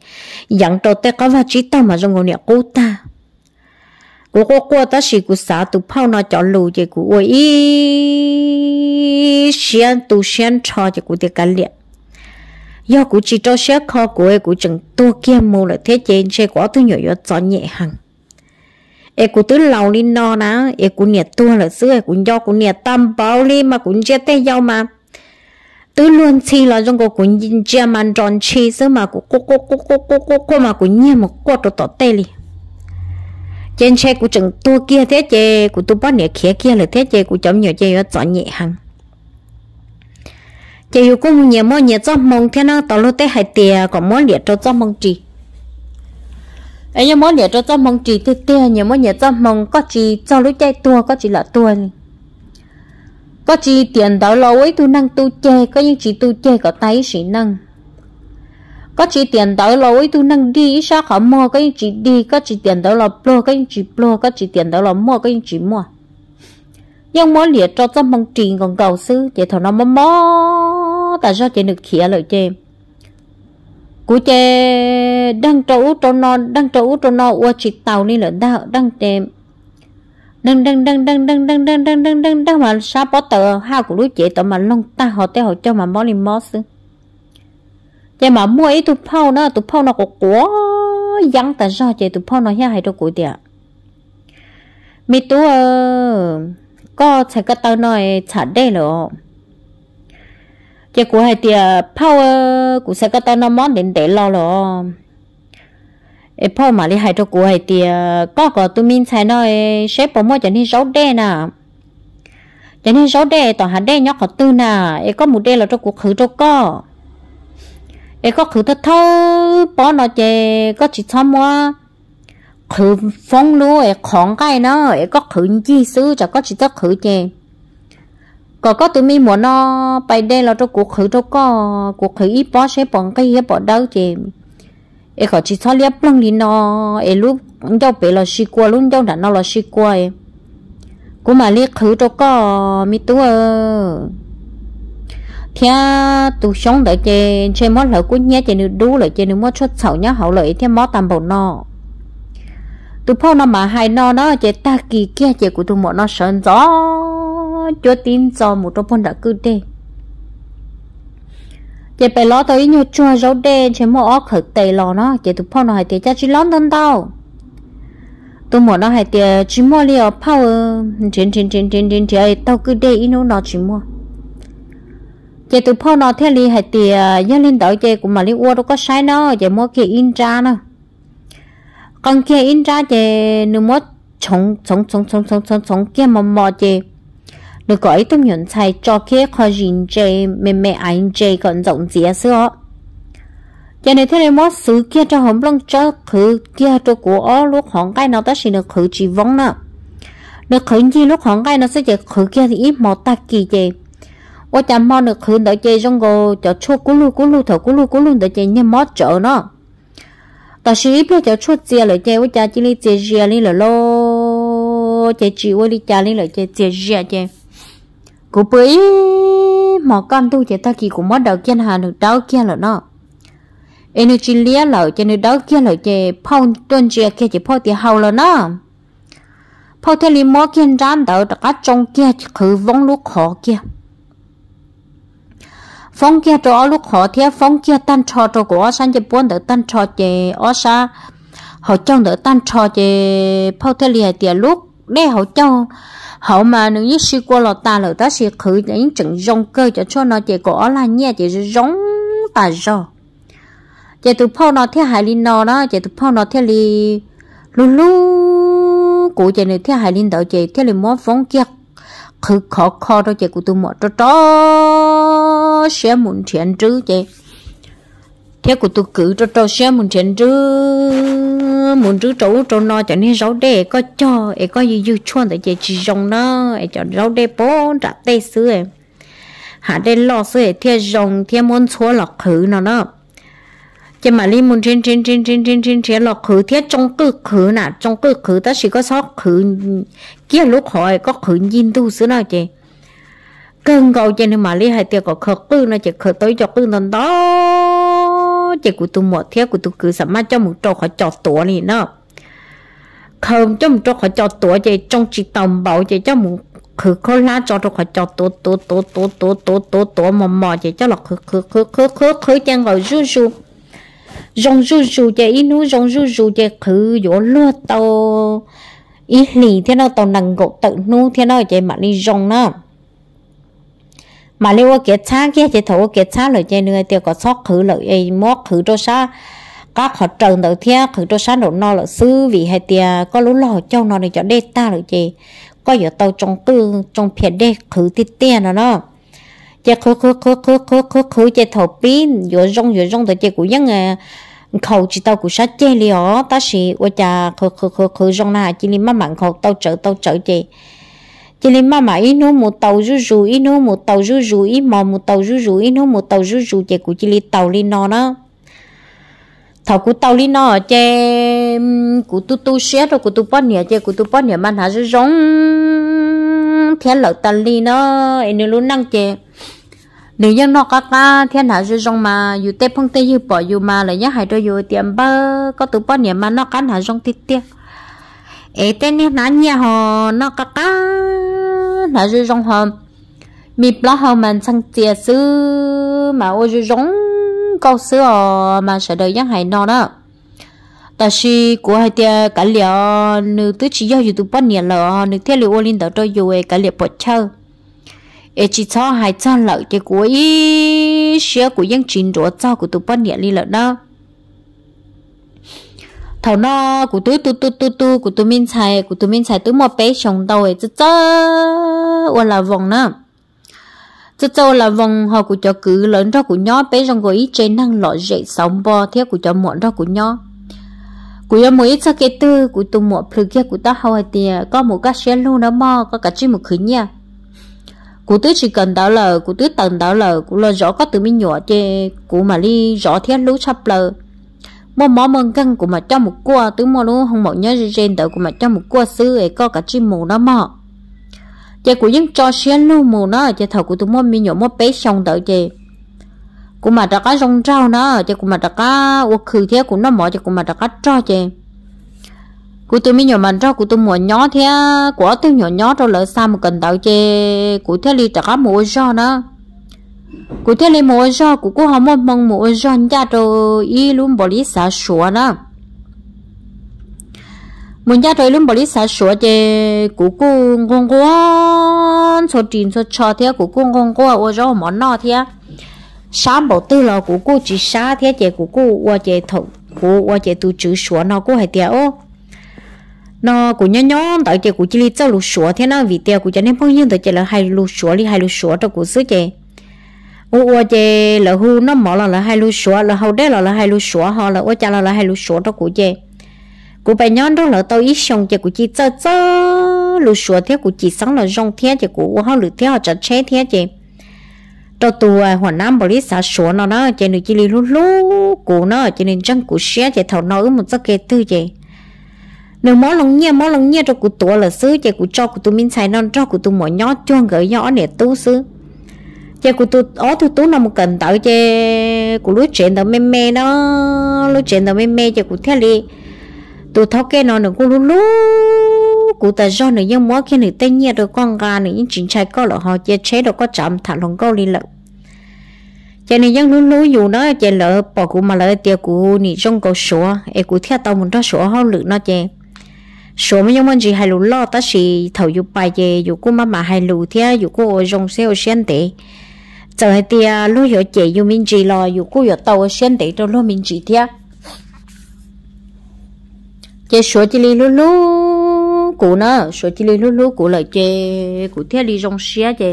rằng tôi ta có vào chỉ tao mà rằng cô nè cô ta cô cô cô ta chỉ cô xả tụ phao nó cho lù chứ cô ơi ý xiên tụ xiên cho chứ cô tiếc cái liệt do cô chỉ cho xe kho cô ấy cô chẳng tua kia mua là thế trên xe của tôi nhỏ nhỏ cho nhẹ hàng e cụ tứ lâu đi no ná e cụ nhiệt tua là xưa e cụ do cụ nhiệt tam bao li mà cụ chết tay nhau mà tứ luôn chi là trong cụ nhìn chia man tròn chi sớm mà cụ cô cô cô cô cô cô cô mà cụ nhia một cô tổ tổ tê li trên xe của chừng tua kia, thế chê của tôi bắt nhiệt kia kia là thế chê của chấm nhiều chê ở chọn nhẹ hằng chê yêu cũng nhiều món nhiệt cho mong thế nó tao lúc tế hai tiền còn món liệt cho cho mong chi ấy nhớ món nhớ cho cho mong chỉ tê tê nhớ món nhớ cho mong có chỉ cho lúc chạy tua có chỉ là tua có chỉ tiền đó lâu ấy tu năng tu chê có những chỉ tu chê có tay sĩ năng. Có chỉ tiền đó lâu ấy tu năng đi sao khó mua, có những chỉ đi, có chỉ tiền đó là pro có những chỉ pro có chỉ tiền đó là mua, có những chỉ mua. Nhưng mỗi liệt cho trong mong trình còn cầu sư chạy thằng nó mò mò, tại sao chạy được khía lời chê? Cú chè đang trấu cho nó đang trấu cho nó ua chỉ tàu đi là đang đang tem đừng đừng đừng đừng đừng đừng đừng đừng đừng đừng đừng mà sao bỏ tờ ha của đứa chị tụi mà lông ta họ tới họ cho mà bỏ đi món xứ chè mà mua ấy tụi phao nó tụi phao nó có quá vắng tại sao chị tụi phao nó hết hay đâu cụ tiệt mi tú ơ có chạy cái tao nói chả đây rồi chỉ của hai phao ơ của chạy cái tao nó món đến để lo rồi. เอพ่อมาเลยหายตัวกูหายเตียก็ก็ตัวมินใช้น้อยเชฟผมว่าจะนี่ร้อเด้น่ะจะนี่ร้อเด้ต่อหาเด้ยอกขอตื้อน่ะเอก็หมูเด้เราตัวกูคือตัวก็เอก็คือทัดเท่าป้อนอเจก็ชิชอมว่าคือฟงรู้เอของใกล้เนาะเอก็คือจี้ซื้อจะก็ชิทัดคือเจก็ก็ตัวมีหมวนอไปเด้เราตัวกูคือตัวก็กูคืออีป้อเชฟปองก็เฮียปอเด้าเจ ấy có chỉ cho liệp lăng đi nó ấy lúc đâu bể là xí qua lúc đâu đã nó là xí qua ấy cũng mà liệp khử cho có mi tú ơ theo tụ sống đợi chơi chơi mót lỡ cũng nhé chơi nữ đu lại chơi nữ mót chốt sầu nhá hậu lợi thia mót tam bầu nó tu phong nó mà hai nó nó chơi ta kỳ kia chơi của tu món nó sơn gió cho tin cho một trong bọn đã cứ đê chị bé lo tới nhiều chua rau đen chị mua ốc khởi tệ lo nó chị tụi phong nó hay tiền cho chị lón thân tao tụi mua nó hay tiền chỉ mua liều power trên trên trên trên trên chị tao cứ để ý nó nó chỉ mua chị tụi phong nó theo li hay tiền nhớ lên đợi chị cũng mà li uo đâu có sai nó chị mua kia in ra nó còn kia in ra chị nếu mua chống chống chống chống chống chống chống kia mà mò chị 如果一种人才做起可认真，慢慢安静，更总结说。giờ dạ này thế này mất sự kia cho hôm long cho khử kia cho của ó lúc hỏng cái nào ta thì nó khử chỉ vong nè. Nó khử gì lúc hỏng cái nó sẽ chỉ khử kia thì ít một ta kỳ gì ô chả mò nó khử đợi chơi trong gò cho chua cú lù cú lù thở cú lù cú lù đợi chơi như mất chợ nó. Ta sĩ ít lúc cho chua chia lại chơi ô chả chỉ đi chơi riêng đi là lo chơi chỉ ô đi chơi đi là chơi chơi riêng chơi cô bấy mà con tu chị ta kỳ cũng mất đầu kia hà được đau kia là nó. Em lia lại cho nên đau kia là chị phong tuần chị kia chỉ phong thì hậu là nó. Phong thì li mua kia rán đầu đã cả trong kia khử vong lúc khó kia. Phong kia cho lúc khó thì phong kia tan trò cho của sang chỉ buôn được tan trò chị ở sa họ trong đỡ tan trò chị phong thì li tiền lúc đe hậu trong hậu mà nếu như sư qua lọt ta lỡ ta sẽ khử những trận rong cơ cho cho nó chỉ có là nhẹ chỉ rong ta rồi chỉ từ phong nó theo hải linh nó đó chỉ từ phong nó theo li lu lu cụ chỉ này theo hải linh đỡ chỉ theo li mót phóng kia khử khó khó đó chỉ cụ tụ mót cho cho sẽ muốn chuyện chứ chỉ theo của tôi cử cho cho xem muốn chuyện chứ. Muốn chứ chỗ chỗ nó cho nên rau đê có cho, ấy có gì dư chuan để chỉ chỉ rong nó ấy cho rau đê bố trả tê xưa hạ đê lo xưa theo rong theo muốn xóa lọc khử nó nó chứ mà li muốn trên trên trên trên trên trên trên lọc khử theo trong cơ khử nè trong cơ khử ta chỉ có sót khử kia lúc hỏi có khử nhìn tu xưa nào chị? Cơn cầu cho nên mà li hai tiệc có khử tư nó chỉ khử tới cho tư nó đó chỉ của tôi một theo của tôi cứ sắm cho một trò khỏi trò tổ này nó không, cho một trò khỏi trò tổ chỉ trong chỉ tầm bảo chỉ cho một khử khó lá cho trò khỏi trò tổ tổ tổ tổ tổ tổ tổ tổ mò mò chỉ cho là khử khử khử khử khử khử chân gọi ru ru rong ru ru chỉ ít nu rong ru ru chỉ khử gió lúa tàu ít lì thế nào tàu nặng gỗ tự nu thế nào chỉ mà đi rong nó mà nếu cái cha kia chỉ thấu cái cha lợi chơi nữa thì có sót khử lợi, ấy mót khử cho sa các họ trần đầu thiên khử cho sa độ no là sư vì hay tia, có lũ lò cho nó để cho đê ta lợi chơi có giờ tàu trong tư trong phía đê khử thì tiền nó nó chơi khử khử khử khử khử khử khử chơi thấu pin giờ rong giờ rong thì chơi của những à khẩu chỉ tàu của sát chơi liò ta sĩ ở cha khử khử khử khử rong na, chỉ linh mà mặn khẩu, tàu chở tàu chở chơi chỉ lên mà mà ít nó một tàu rú rú ít nó một tàu rú rú ít mò một tàu rú rú ít nó một tàu rú rú chỉ của chỉ lên tàu lên nó đó thảo của tàu lên nó chè của tu tu xé rồi của tu bắt nhẹ chè của tu bắt nhẹ mà nó rú rong thiên lợi tàu lên nó em luôn năng chè nếu như nó các ta thiên hạ rú rong mà dù tép phong tây dù bỏ dù mà lại nhá hai đôi dù tiệm bơ, có tu bắt nhẹ mà nó cắn hạ rong tít tiếc ế tên nè nãy nhà họ nó cá cá nó rư rong họ mi bla họ mình sang chia sư mà ô rư rong câu sư mà sợ đời giang hải nó đó. Ta si của hai tia cả liệu nữ tứ chỉ do youtube bắt nhiệt lợ nữ theo liệu linh đầu cho dù cả liệu bỏ chơi ế chỉ cho hai chân lợi cái của ý xưa của dân trình rõ cho của tụ bắt nhiệt đi lợ đó thầu nó của tôi tu tu tu tu của tôi mình xài của tôi mình xài tôi một bé sống đầu ấy chứ chứ là vòng nữa chứ chứ là vòng họ của cho cứ lớn cho của nhỏ, bé trong gọi trên năng lọ dậy sống bò theo của cho muộn cho của nhỏ. Của nhà mới cho cái tư, của tôi mua phơi kia của ta hầu tiền có một cái xe luôn đó mò có cả chỉ một khứ nha cụ tứ chỉ cần đảo lờ cụ tứ tầng đảo lờ cụ lo rõ có từ mình nhỏ chứ cụ mà đi rõ thiết lũ sắp lờ mua mỏ mần căng của mà cho một cua tứ mua luôn không mọi nhớ trên tự của mà cho một cua xứ ấy có cả chim mù nó mỏ, chị của những cho xe luôn mù nó chị thầu của tụi mua mi nhỏ mua bé xong tự chị của mà đã cá rong trao nó chị của mà đã cá ô khử thế của nó mỏ chị của mà đã cá cho chị của tôi mi nhỏ mà cho của tôi mua nhỏ thế của tôi nhỏ nhỏ cho lỡ sao mà cần tạo chê của thế đi đã cá mua cho nó cô thế lên mỗi giờ cô cô họ muốn mong mỗi giờ nhà rồi y luôn bỏ lý xả sủa đó. Mình nhà rồi luôn bỏ lý xả sủa chứ cô cô ngon quá cho tiền cho cho thế cô cô ngon quá ô giờ món nọ thì, sáng bảo tư là cô cô chỉ sáng thì chứ cô cô qua chứ thầu cô ô chứ tu chữ sủa nó cô hay thế nó cũng nhon nhon tại chứ cũng chỉ đi cho lú sủa thế nó vì thế cũng cho nên bao nhiêu tại chứ là hai lú sủa đi hai lú sủa cho cũng sứ chứ ô ô chè là hu nó mỏ là là hai lu sủa là hầu đấy là là hai lu sủa họ là ô cha là là hai lu sủa đó của chè của bà nhon đó là tao ít xong chè của chị chơ chơ lu sủa thế của chỉ sáng là rong thế chè của họ lử thế họ chặt chế thế chè cho tù à hoàn nam bảo lý xã sủa nó nó, chè được chỉ li lu lu của nó chè nên chân của xe chè thầu nó một giấc kê tư nếu mó lòng nhia mó lòng nhia cho cụ tuổi là xứ chỉ cụ cho cụ tụ mình xài non cho cụ tụ nhỏ chuông gửi nhỏ để tu xứ chỉ của tôi, ó tôi tu nằm cần tạo chỉ của lúa chuyện đó mê mê nó lúa chuyện đó mê mê chỉ của theo đi tôi tháo cái nó nữa cũng lú lú. Cụ ta do nữa nhưng mó cái nữa tên nhiệt được con gà nữa những chuyện trai có là họ chỉ chế được có chậm thả lòng câu đi lợn. Cho nên những lúa lúa dù nó chỉ lỡ bỏ cụ mà lỡ tiệt cụ nị trong cầu sủa. Em cụ theo tàu muốn đó sủa họ lự nó chỉ số mấy ông chỉ hay lù lo ta chỉ thầu dụ bài về dụ cô mà mà hay lù theo dụ cô rong xe xuyên tệ giờ hay lúc giờ chị dụ mình chỉ lo dụ cô giờ tàu xuyên tệ cho lúc mình chỉ thia à. chị số chỉ li lu lu cụ nữa số chỉ li lu lại chị cụ thia li rong xe chị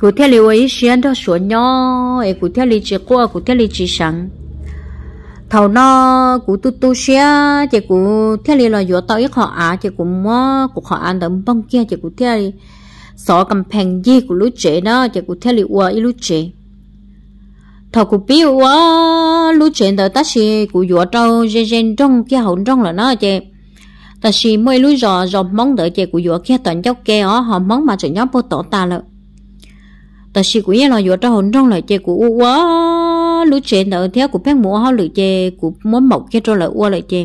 cụ thia li ấy xuyên đó số nhỏ cụ thia li chỉ qua cụ thia li chỉ sáng thầu nó cụ tu tu xia chỉ li là vừa tao ít họ à chỉ cụ mua cụ họ ăn đậm bông kia chỉ cụ theo li sợ cầm phèn gì của lú chế đó chỉ cụ theo liệu ua ít lú chế thầu cụ biểu ua lú chế đó ta chỉ cụ vừa trâu gen gen trong kia hậu trong là nó chị ta chỉ mỗi lú giò giò mong đợi chị cụ vừa kia toàn dốc kia họ mong mà chỉ nhóc bố tổ ta lợ. Ta chỉ cụ yên là vừa trâu hậu trong là chị cụ ua lú chế đó theo của phèn mua họ lựa chế của muốn mọc kia trâu lại ua lại chế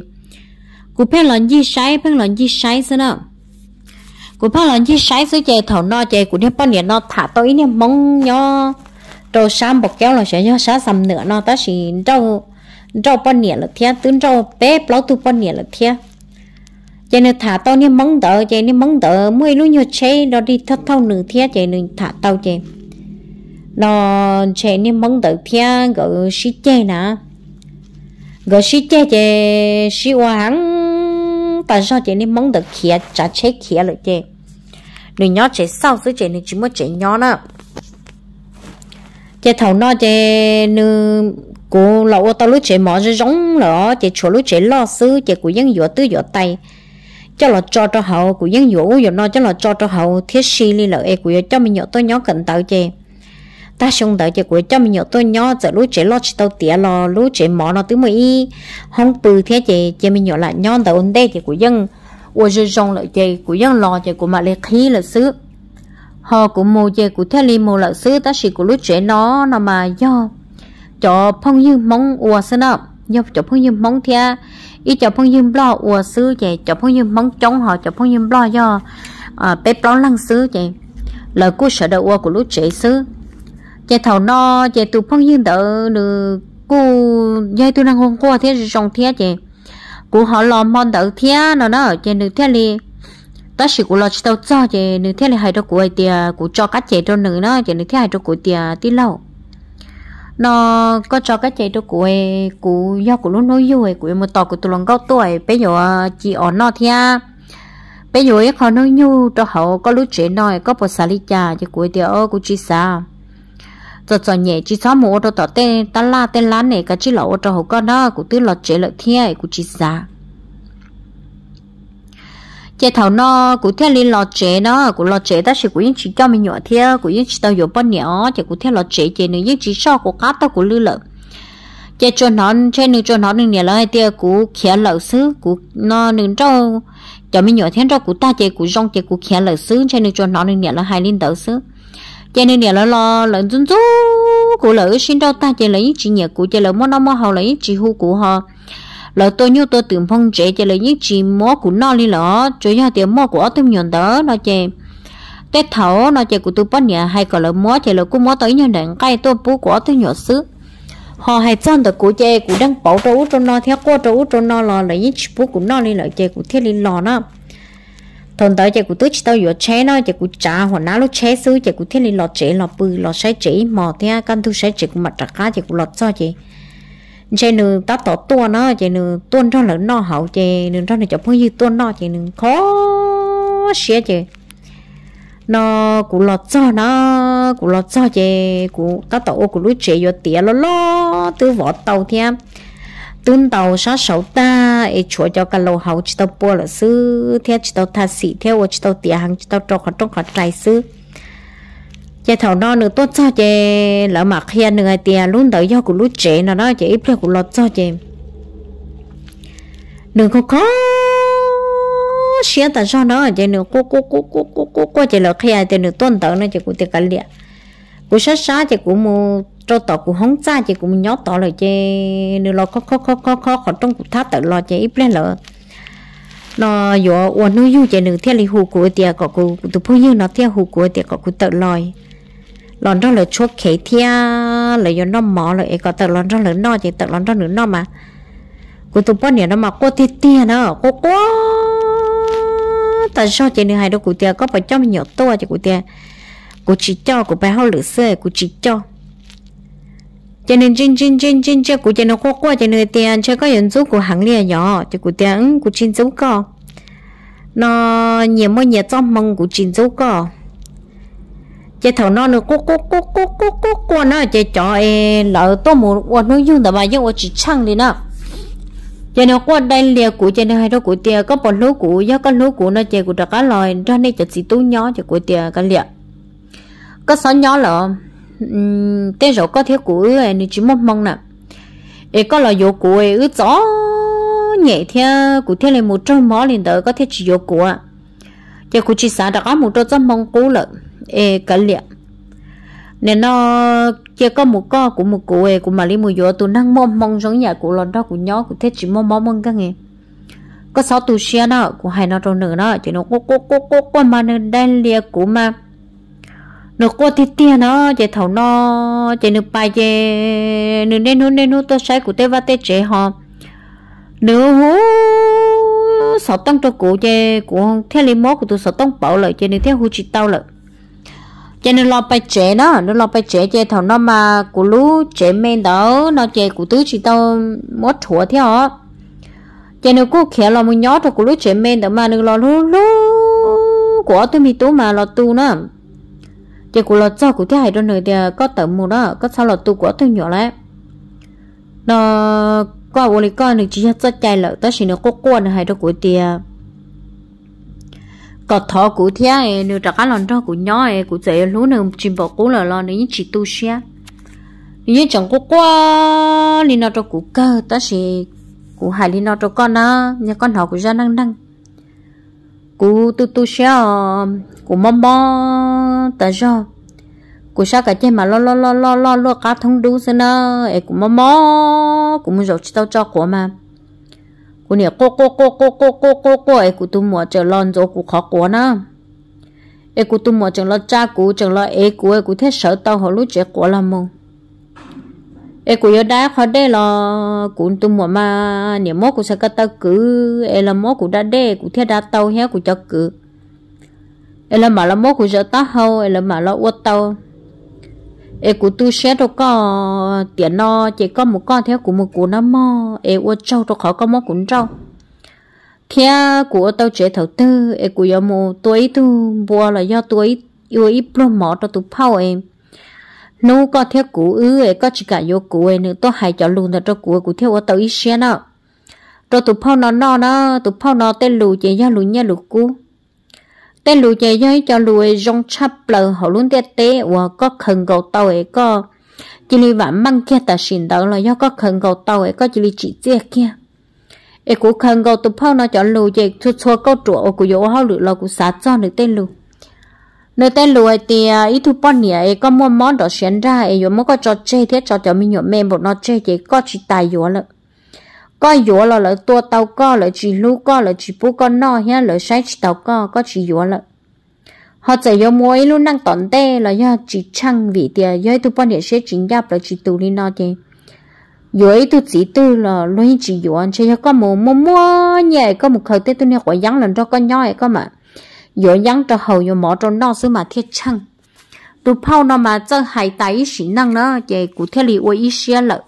của phèn lợn gì sai phèn lợn gì sai sao nào cú phép lần chi sai xí chè thầu no chè cú theo bao nhiêu no thả tới nè, mong nhо trâu sam bọc kéo là sẽ nhо sá sầm nữa no ta chỉ trâu trâu bao nhiêu là theo tướng trâu bé bao tu bao nhiêu là theo chè nên thả tao nè, mong đỡ chè nè mong đỡ, mười lúc nhiều chè đó đi thâu thâu nửa theo chè nên thả tao chè nó chè nên mong đợi thiên gỡ xí chè nè gỡ xí chè chê, xí hoàng bà cho chị nên mong được kia trả chế kia lại chị. Người nhỏ chạy sau chứ chị nên chỉ muốn chạy nhỏ nữa chị thầu nó chị nữ cô lậu tao lúc chạy mỏ rồi giống nữa chị chỗ lúc chạy lo sư chị cũng dân dựa tư dựa tay. Cho là cho cho hậu cũng dân dựa của nó cho là cho cho hậu, thiết sĩ li lợi của cho mình nhỏ tôi nhỏ cận tạo chị ta xong đợi cho của cho mình nhớ tôi nhỏ giờ lú chế lo chỉ tao tía lo lú chế mỏ nó tứ mấy không bự thế chị chị mình nhỏ lại nhớ đầu ổn đây thì của dân. Ủa rồi rong lại chị, của dân lo chị của mà lấy khí là xứ. Họ cũng mua chị, của thế li mua là xứ, ta chỉ của lú chế nó nó mà do. Cho phong như mong ủa xứ nào do cho phong như mong thế ý cho phong như lo ủa xứ chị, cho phong như mong chống họ, cho phong như lo do. À bé lo lăng xứ chị. Lời của sợ đầu ủa của lú chế xứ chị thầu no chị tụ phong dương đỡ được cô dây tôi đang hôm qua thế trong thế chị. Cô họ lo mon đỡ thế nó nó ở trên được thế li ta chỉ cô lo chỉ tao cho chị được thế li hay cho cô ấy tia cô cho các chị cho nữ nó, chị được thế hay cho cô tia tí lâu. Nó có cho các chị cho cô ấy cô do cô lúc nói vui cô ấy một tỏ của tụi lòng cao tuổi. Bây giờ, chị ở nó thế bây giờ ấy, họ nói nhu cho họ, có lúc chuyện nói, có bộ xà li trà cho cô ấy tia ở cô chỉ sao cho cho nhẹ chỉ sáu một ô tô tên, ta la tên lá này cả chỉ là ô tô hậu con đó, của tư lọt chế lợi thiên của chỉ giá chế thầu nó của theo liên lọt chế nó của lọt chế ta sẽ của những chỉ cho mình nhỏ theo những chỉ tao dỗ bao nhỏ chế của theo lọt chế chế nữa những chỉ so của cá tao của lư lợi. Chế cho nó trên nữa cho nó đừng nhớ lại tiêu của khía lợi xứ, của nó đừng cho cho mình nhỏ theo cho của ta, chế của rong, chế của khía lợi xứ trên nữa cho nó đừng nhớ lại hai linh tử xứ cho nên là lo lợn run rú của lỡ xin đâu ta, chỉ lấy chỉ nhẹ của, chỉ lỡ món nó mua hậu lấy chỉ hu của họ. Lỡ tôi như tôi tưởng phong trẻ, chỉ lấy những chỉ mó của nó đi lỡ, cho nhà tiền mó của tôi nhọn đó, nó chè. Tết thấu nó chè của tôi bắt nhà, hay còn lỡ mó chè lỡ cũng mó tới nhà đặng cây tôi bú của tôi nhọn xứ. Họ hay chọn được của chè của đang bảo trâu cho nó, theo qua trâu cho nó là lấy những chỉ bú của nó đi lỡ, chè của thiết lên lò nó thôn tới chạy cụ tôi chỉ tao vừa chế nó, chạy cụ trả hoặc ná lúc chế xứ, chạy cụ thiên lý lọt chế lọt bự, lọt sai chế mò thế căn thu sai chế cụ mặt trạc cá chạy cụ lọt cho chị. Chế nữ ta tỏ tua nó chỉ nữ tuôn cho lợn nó hậu chị nữ cho nữ cho phong như tuôn nó chị nữ khó xé chị. Nó cụ lọt cho nó cụ lọt cho chị cụ ta tỏ cụ lúc chế vừa tía lo lo từ vỏ tàu thế tuân tàu sa sáu ta ấy chúa cho cả lô hậu, chỉ tàu bùa là sư theo chỉ tàu thà sĩ theo chỉ tàu tiền hàng, chỉ tàu trò khó trong khó trái sư chạy thầu nó nữa, tốt cho chạy lỡ mặc hiền nữa tiền luôn đợi do của lúc trẻ nó đó chạy ít của lọt cho chạy đừng có có xía tại sao đó chạy nữa cô cô cô cô cô cô cô chạy lỡ khi ai chỉ nữa tuân tới nó chạy cũng tiền cả liệt của sát sát chạy cũng mua cho tàu cũng không xa chỉ cũng nhớ tỏ lại chỉ nếu lo khó khó khó khó khó khó trong cuộc tháp tự lo chỉ ít lên lỡ. Nó yo uốn nó du chị nữa theo lý hù của tiệt có cụ tụ phu như, nó theo hù của tiệt có cụ tự lòi. Lòn đó là chốt khế thia là do nó mỏ là có tự lòn đó là nó, chỉ tự lòn đó nữa nó mà. Của tụ bọn này nó mà có tiền tiền nữa có quá. Tại sao chị nữ hai đứa của tia có phải cho mình nhiều to chị của tia? Của chỉ cho, của bé hao lửa xe của chỉ cho cho nên chín chín chín chín cho của cho nó khó quá, cho nên tiền cho có nhận giúp của hàng liền nhỏ. Cho cụ tiền của chín giúp co. Nó nhiều mới nhiều trong mong của chín giúp co. Chế thầu nó nó cố cố cố cố cố cố cố nó chế cho e lỡ tôi muốn quan nó dùng tờ mà dùng tôi chỉ chăng đi nè cho nên qua đây liền của cho nên hai đứa của tiền có bọn lúa của do có lúa của nó chế của đặt cá lòi, ra đây cho chị tú nhỏ cho cụ tiền cái liền có sáu nhỏ lợm tên rồi có thiếu của này chỉ mong mong nè. Ấy có là dụ của ấy gió nhẹ theo của theo là một trong mỏ liền tới có thể chỉ dụ của. Cho cụ chỉ xã đã có một trăm mong cũ lợn ấy cái liệt nên nó chỉ có một co của một cụ ấy của mà đi mua vô tôi năng mong mong giống nhà của lần đó, của nhỏ của thế chỉ mong mong mong cái nghe có sáu tu xe đó, của hai nó trong nửa đó chỉ nó cố cố cố cố cố mà nó đen lia của mà nó cố thì tiền nó chỉ thầu nó chỉ nước bài chỉ nó nên nó nên nó tôi sai của tê và tê chế họ. Nữa hú, sáu tăng cho cụ chỉ của theo lý mốt của tôi sáu tăng bảo lợi chỉ nó theo hú chỉ tao lợi. Cho nên lo bay chế nó nó lo bay chế chế thầu nó mà của lú chế men đó nó chế của tứ chỉ tao mất thua theo cho nên cô khéo lo muốn nhớ cho của lú chế men đó mà nó lo lú lú của tôi mi tú mà lo tu nữa chỉ của là cho của thế hải đôi nơi thì có tận mù đó, có sao là tu của tôi nhỏ lẽ nó có vô lý con được chỉ cho chạy lợ ta chỉ nó có quan hải đôi của tiền có thọ cụ thia nếu trả cá lần đó của nhỏ ấy cụ dễ lú nữa chìm vào cú là lo nếu chỉ tu xe nếu chẳng có qua li nó cho cụ cơ ta chỉ cụ hải li nó cho con á, nhà con họ của gia năng năng cú tu tu xia cú mong bò ta cho cú sao cả trên mà lo lo lo lo lo lo cá thông đu xin nơ. Ấy cú mong bò cú muốn rồi chỉ tao cho của mà. Cô nè cô cô cô cô cô cô cô cô. Ấy cô tu mua chờ lon rồi cô khó của nó. Ấy cô tu mua chờ lo cha cô chờ lo ấy cô ấy cô thấy sợ tao họ lúc chết quá làm mông ấy cô yêu đá khó đây là cũng tu mùa mà nếu mốt cũng sẽ cắt tao cứ. Ấy là mốt cũng đã đê cũng thiết đã tàu hết cũng cho cứ. Ấy là mà là mốt cũng giờ tao hâu ấy là mà là uất tàu. Ê cụ tu xét đâu có tiền no chỉ có một con theo của một cụ nó mò. Ê, uất trâu đâu khó có một cuốn trâu. Theo của tao chế thầu tư, ê cụ yêu một tuổi tu bùa là do tuổi yêu ít pro mỏ cho tụ phao em nô có theo cũ ư có chỉ cả vô cũ ấy nữa. Tôi hay cho luôn cho cũ cụ theo tao ít xe nó rồi tụi phao nó nó nó tụi phao nó tên lù chỉ ra lù nha lù cũ tên lù chạy ra cho lùi rong chắp lờ họ luôn tê tê. Và có khẩn cầu tàu ấy, có chỉ li vạn mang kia ta xin đó là do có khẩn cầu tàu ấy, có chỉ li chỉ chia kia. Ấy cũng khẩn cầu tụi phao nó cho lù chạy cho cho câu trụ của vô họ lựa là cũng sát cho được tên lù nơi tên lùi thì à, ít thu bọn nhỉ ấy có mua món đó xuyên ra ấy yếu mới có cho chơi thế, cho cho mình nhổ mềm một nó chơi chỉ có chỉ tài yếu lợ. Có yếu là lợ tua tàu có lợ chỉ lú có lợ chỉ bú con no ha lợ sai chỉ tàu có có chỉ yếu lợ. Họ chỉ yếu mua ấy luôn năng tổn tê, là do chỉ chăng vị thì à, yếu thu bọn nhỉ sẽ chính gặp là chỉ tù đi nó chứ yếu tu chỉ tu là luôn chỉ yếu chơi có một mua mua nhẹ có một khẩu tê tu này quả giăng lần cho con nhoi có mà. 有养着后有毛着闹是嘛贴称，都泡那嘛这海带一时弄呢，也古贴里我一些了。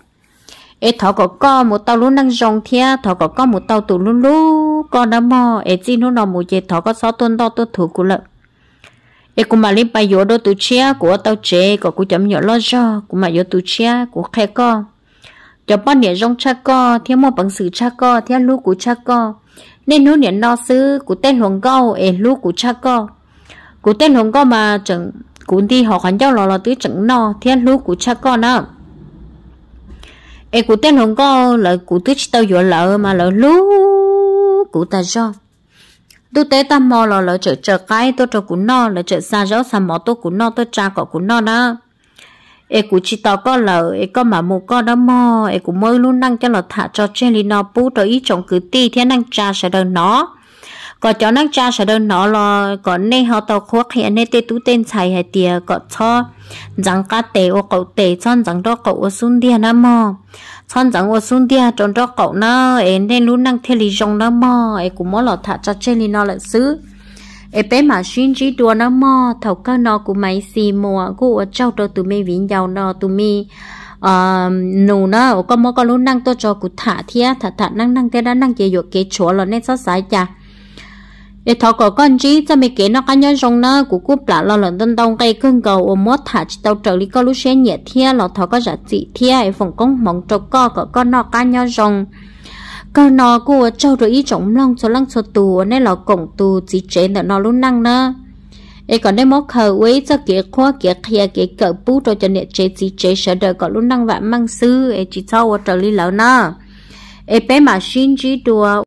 ai thọ có co một tàu lú năng rong thia thọ có co một tàu tù lú lú con đã mò. Ai chỉ nó nó một chế thọ có sáu tuần đó tôi thử của lợ. Ai cũng mà lên bài yếu đó tụ chia của tàu chế có cũng chấm lo cho. Cũng mà yếu tụ chia của khe co. Cho bao nhiêu rong cha co thiên mò bằng sự cha co thiên lú của cha co nên nó niệm nó sư của tên hồng câu ê, lú của cha co của tên hồng câu mà chẳng cũng đi họ khoản giao lò lò tứ chẳng no thiên lú của cha co nữa ê của tên hồng có là của tứ chỉ tao dọa lợ mà lợ lú của ta cho. Tôi tế ta mò là lỡ chợ chợ cái tôi cho của no là chợ xa gió xa mò tôi của no tôi cha cọ của no đó ê cũ chỉ tao có lỡ ê, có mà mù có đó mò ê cũ mới luôn năng cho là thả cho trên lì nó bú rồi ý chồng cứ ti, thế năng cha sẽ đơn nó. Có cho năng cha sẽ đơn nó là có nên họ tàu khoác hiện nay tê tú tên xài hay tiề có cho. Rằng cá tê, ô cậu tê chọn rằng đó cậu ô xuống đi nó mò chọn rằng ô xuống đi trong đó cậu nó. E nên luôn năng theo lý trong nó mò e cũng mơ là thả cho trên lì nó là xứ em bé mà xin chỉ đùa nó mò, thầu cơ nó cũng mấy xì mùa của ở châu đó tụi mi vĩnh giàu ờ, nó tụi mi nụ nó có mò có luôn năng tôi cho cụ thả thia, thả thả năng năng thế đã năng chỉ dục kế chúa là nên sao sai chả để thọ có con chỉ cho mình kể nó cá nhân trong nó của cúp lạ lo lần tân đông cây cơn cầu ôm mót thả chỉ tàu trở đi có lúc xe nhẹ thia là thọ có giá trị thia ấy phòng công mong cho co, có con nó cá nhân trong cái nó của châu rồi ý trọng long cho lăng cho tù, nên là cổng tù chỉ chế để nó luôn năng nữa ấy còn đây móc khờ ấy cho kia khoa kia kia kia cỡ bú rồi cho nhẹ chế chỉ chế sợ đời có luôn năng vạn mang sư ấy chỉ cho trở lý lỡ nữa ấy bé mà xin chỉ đùa.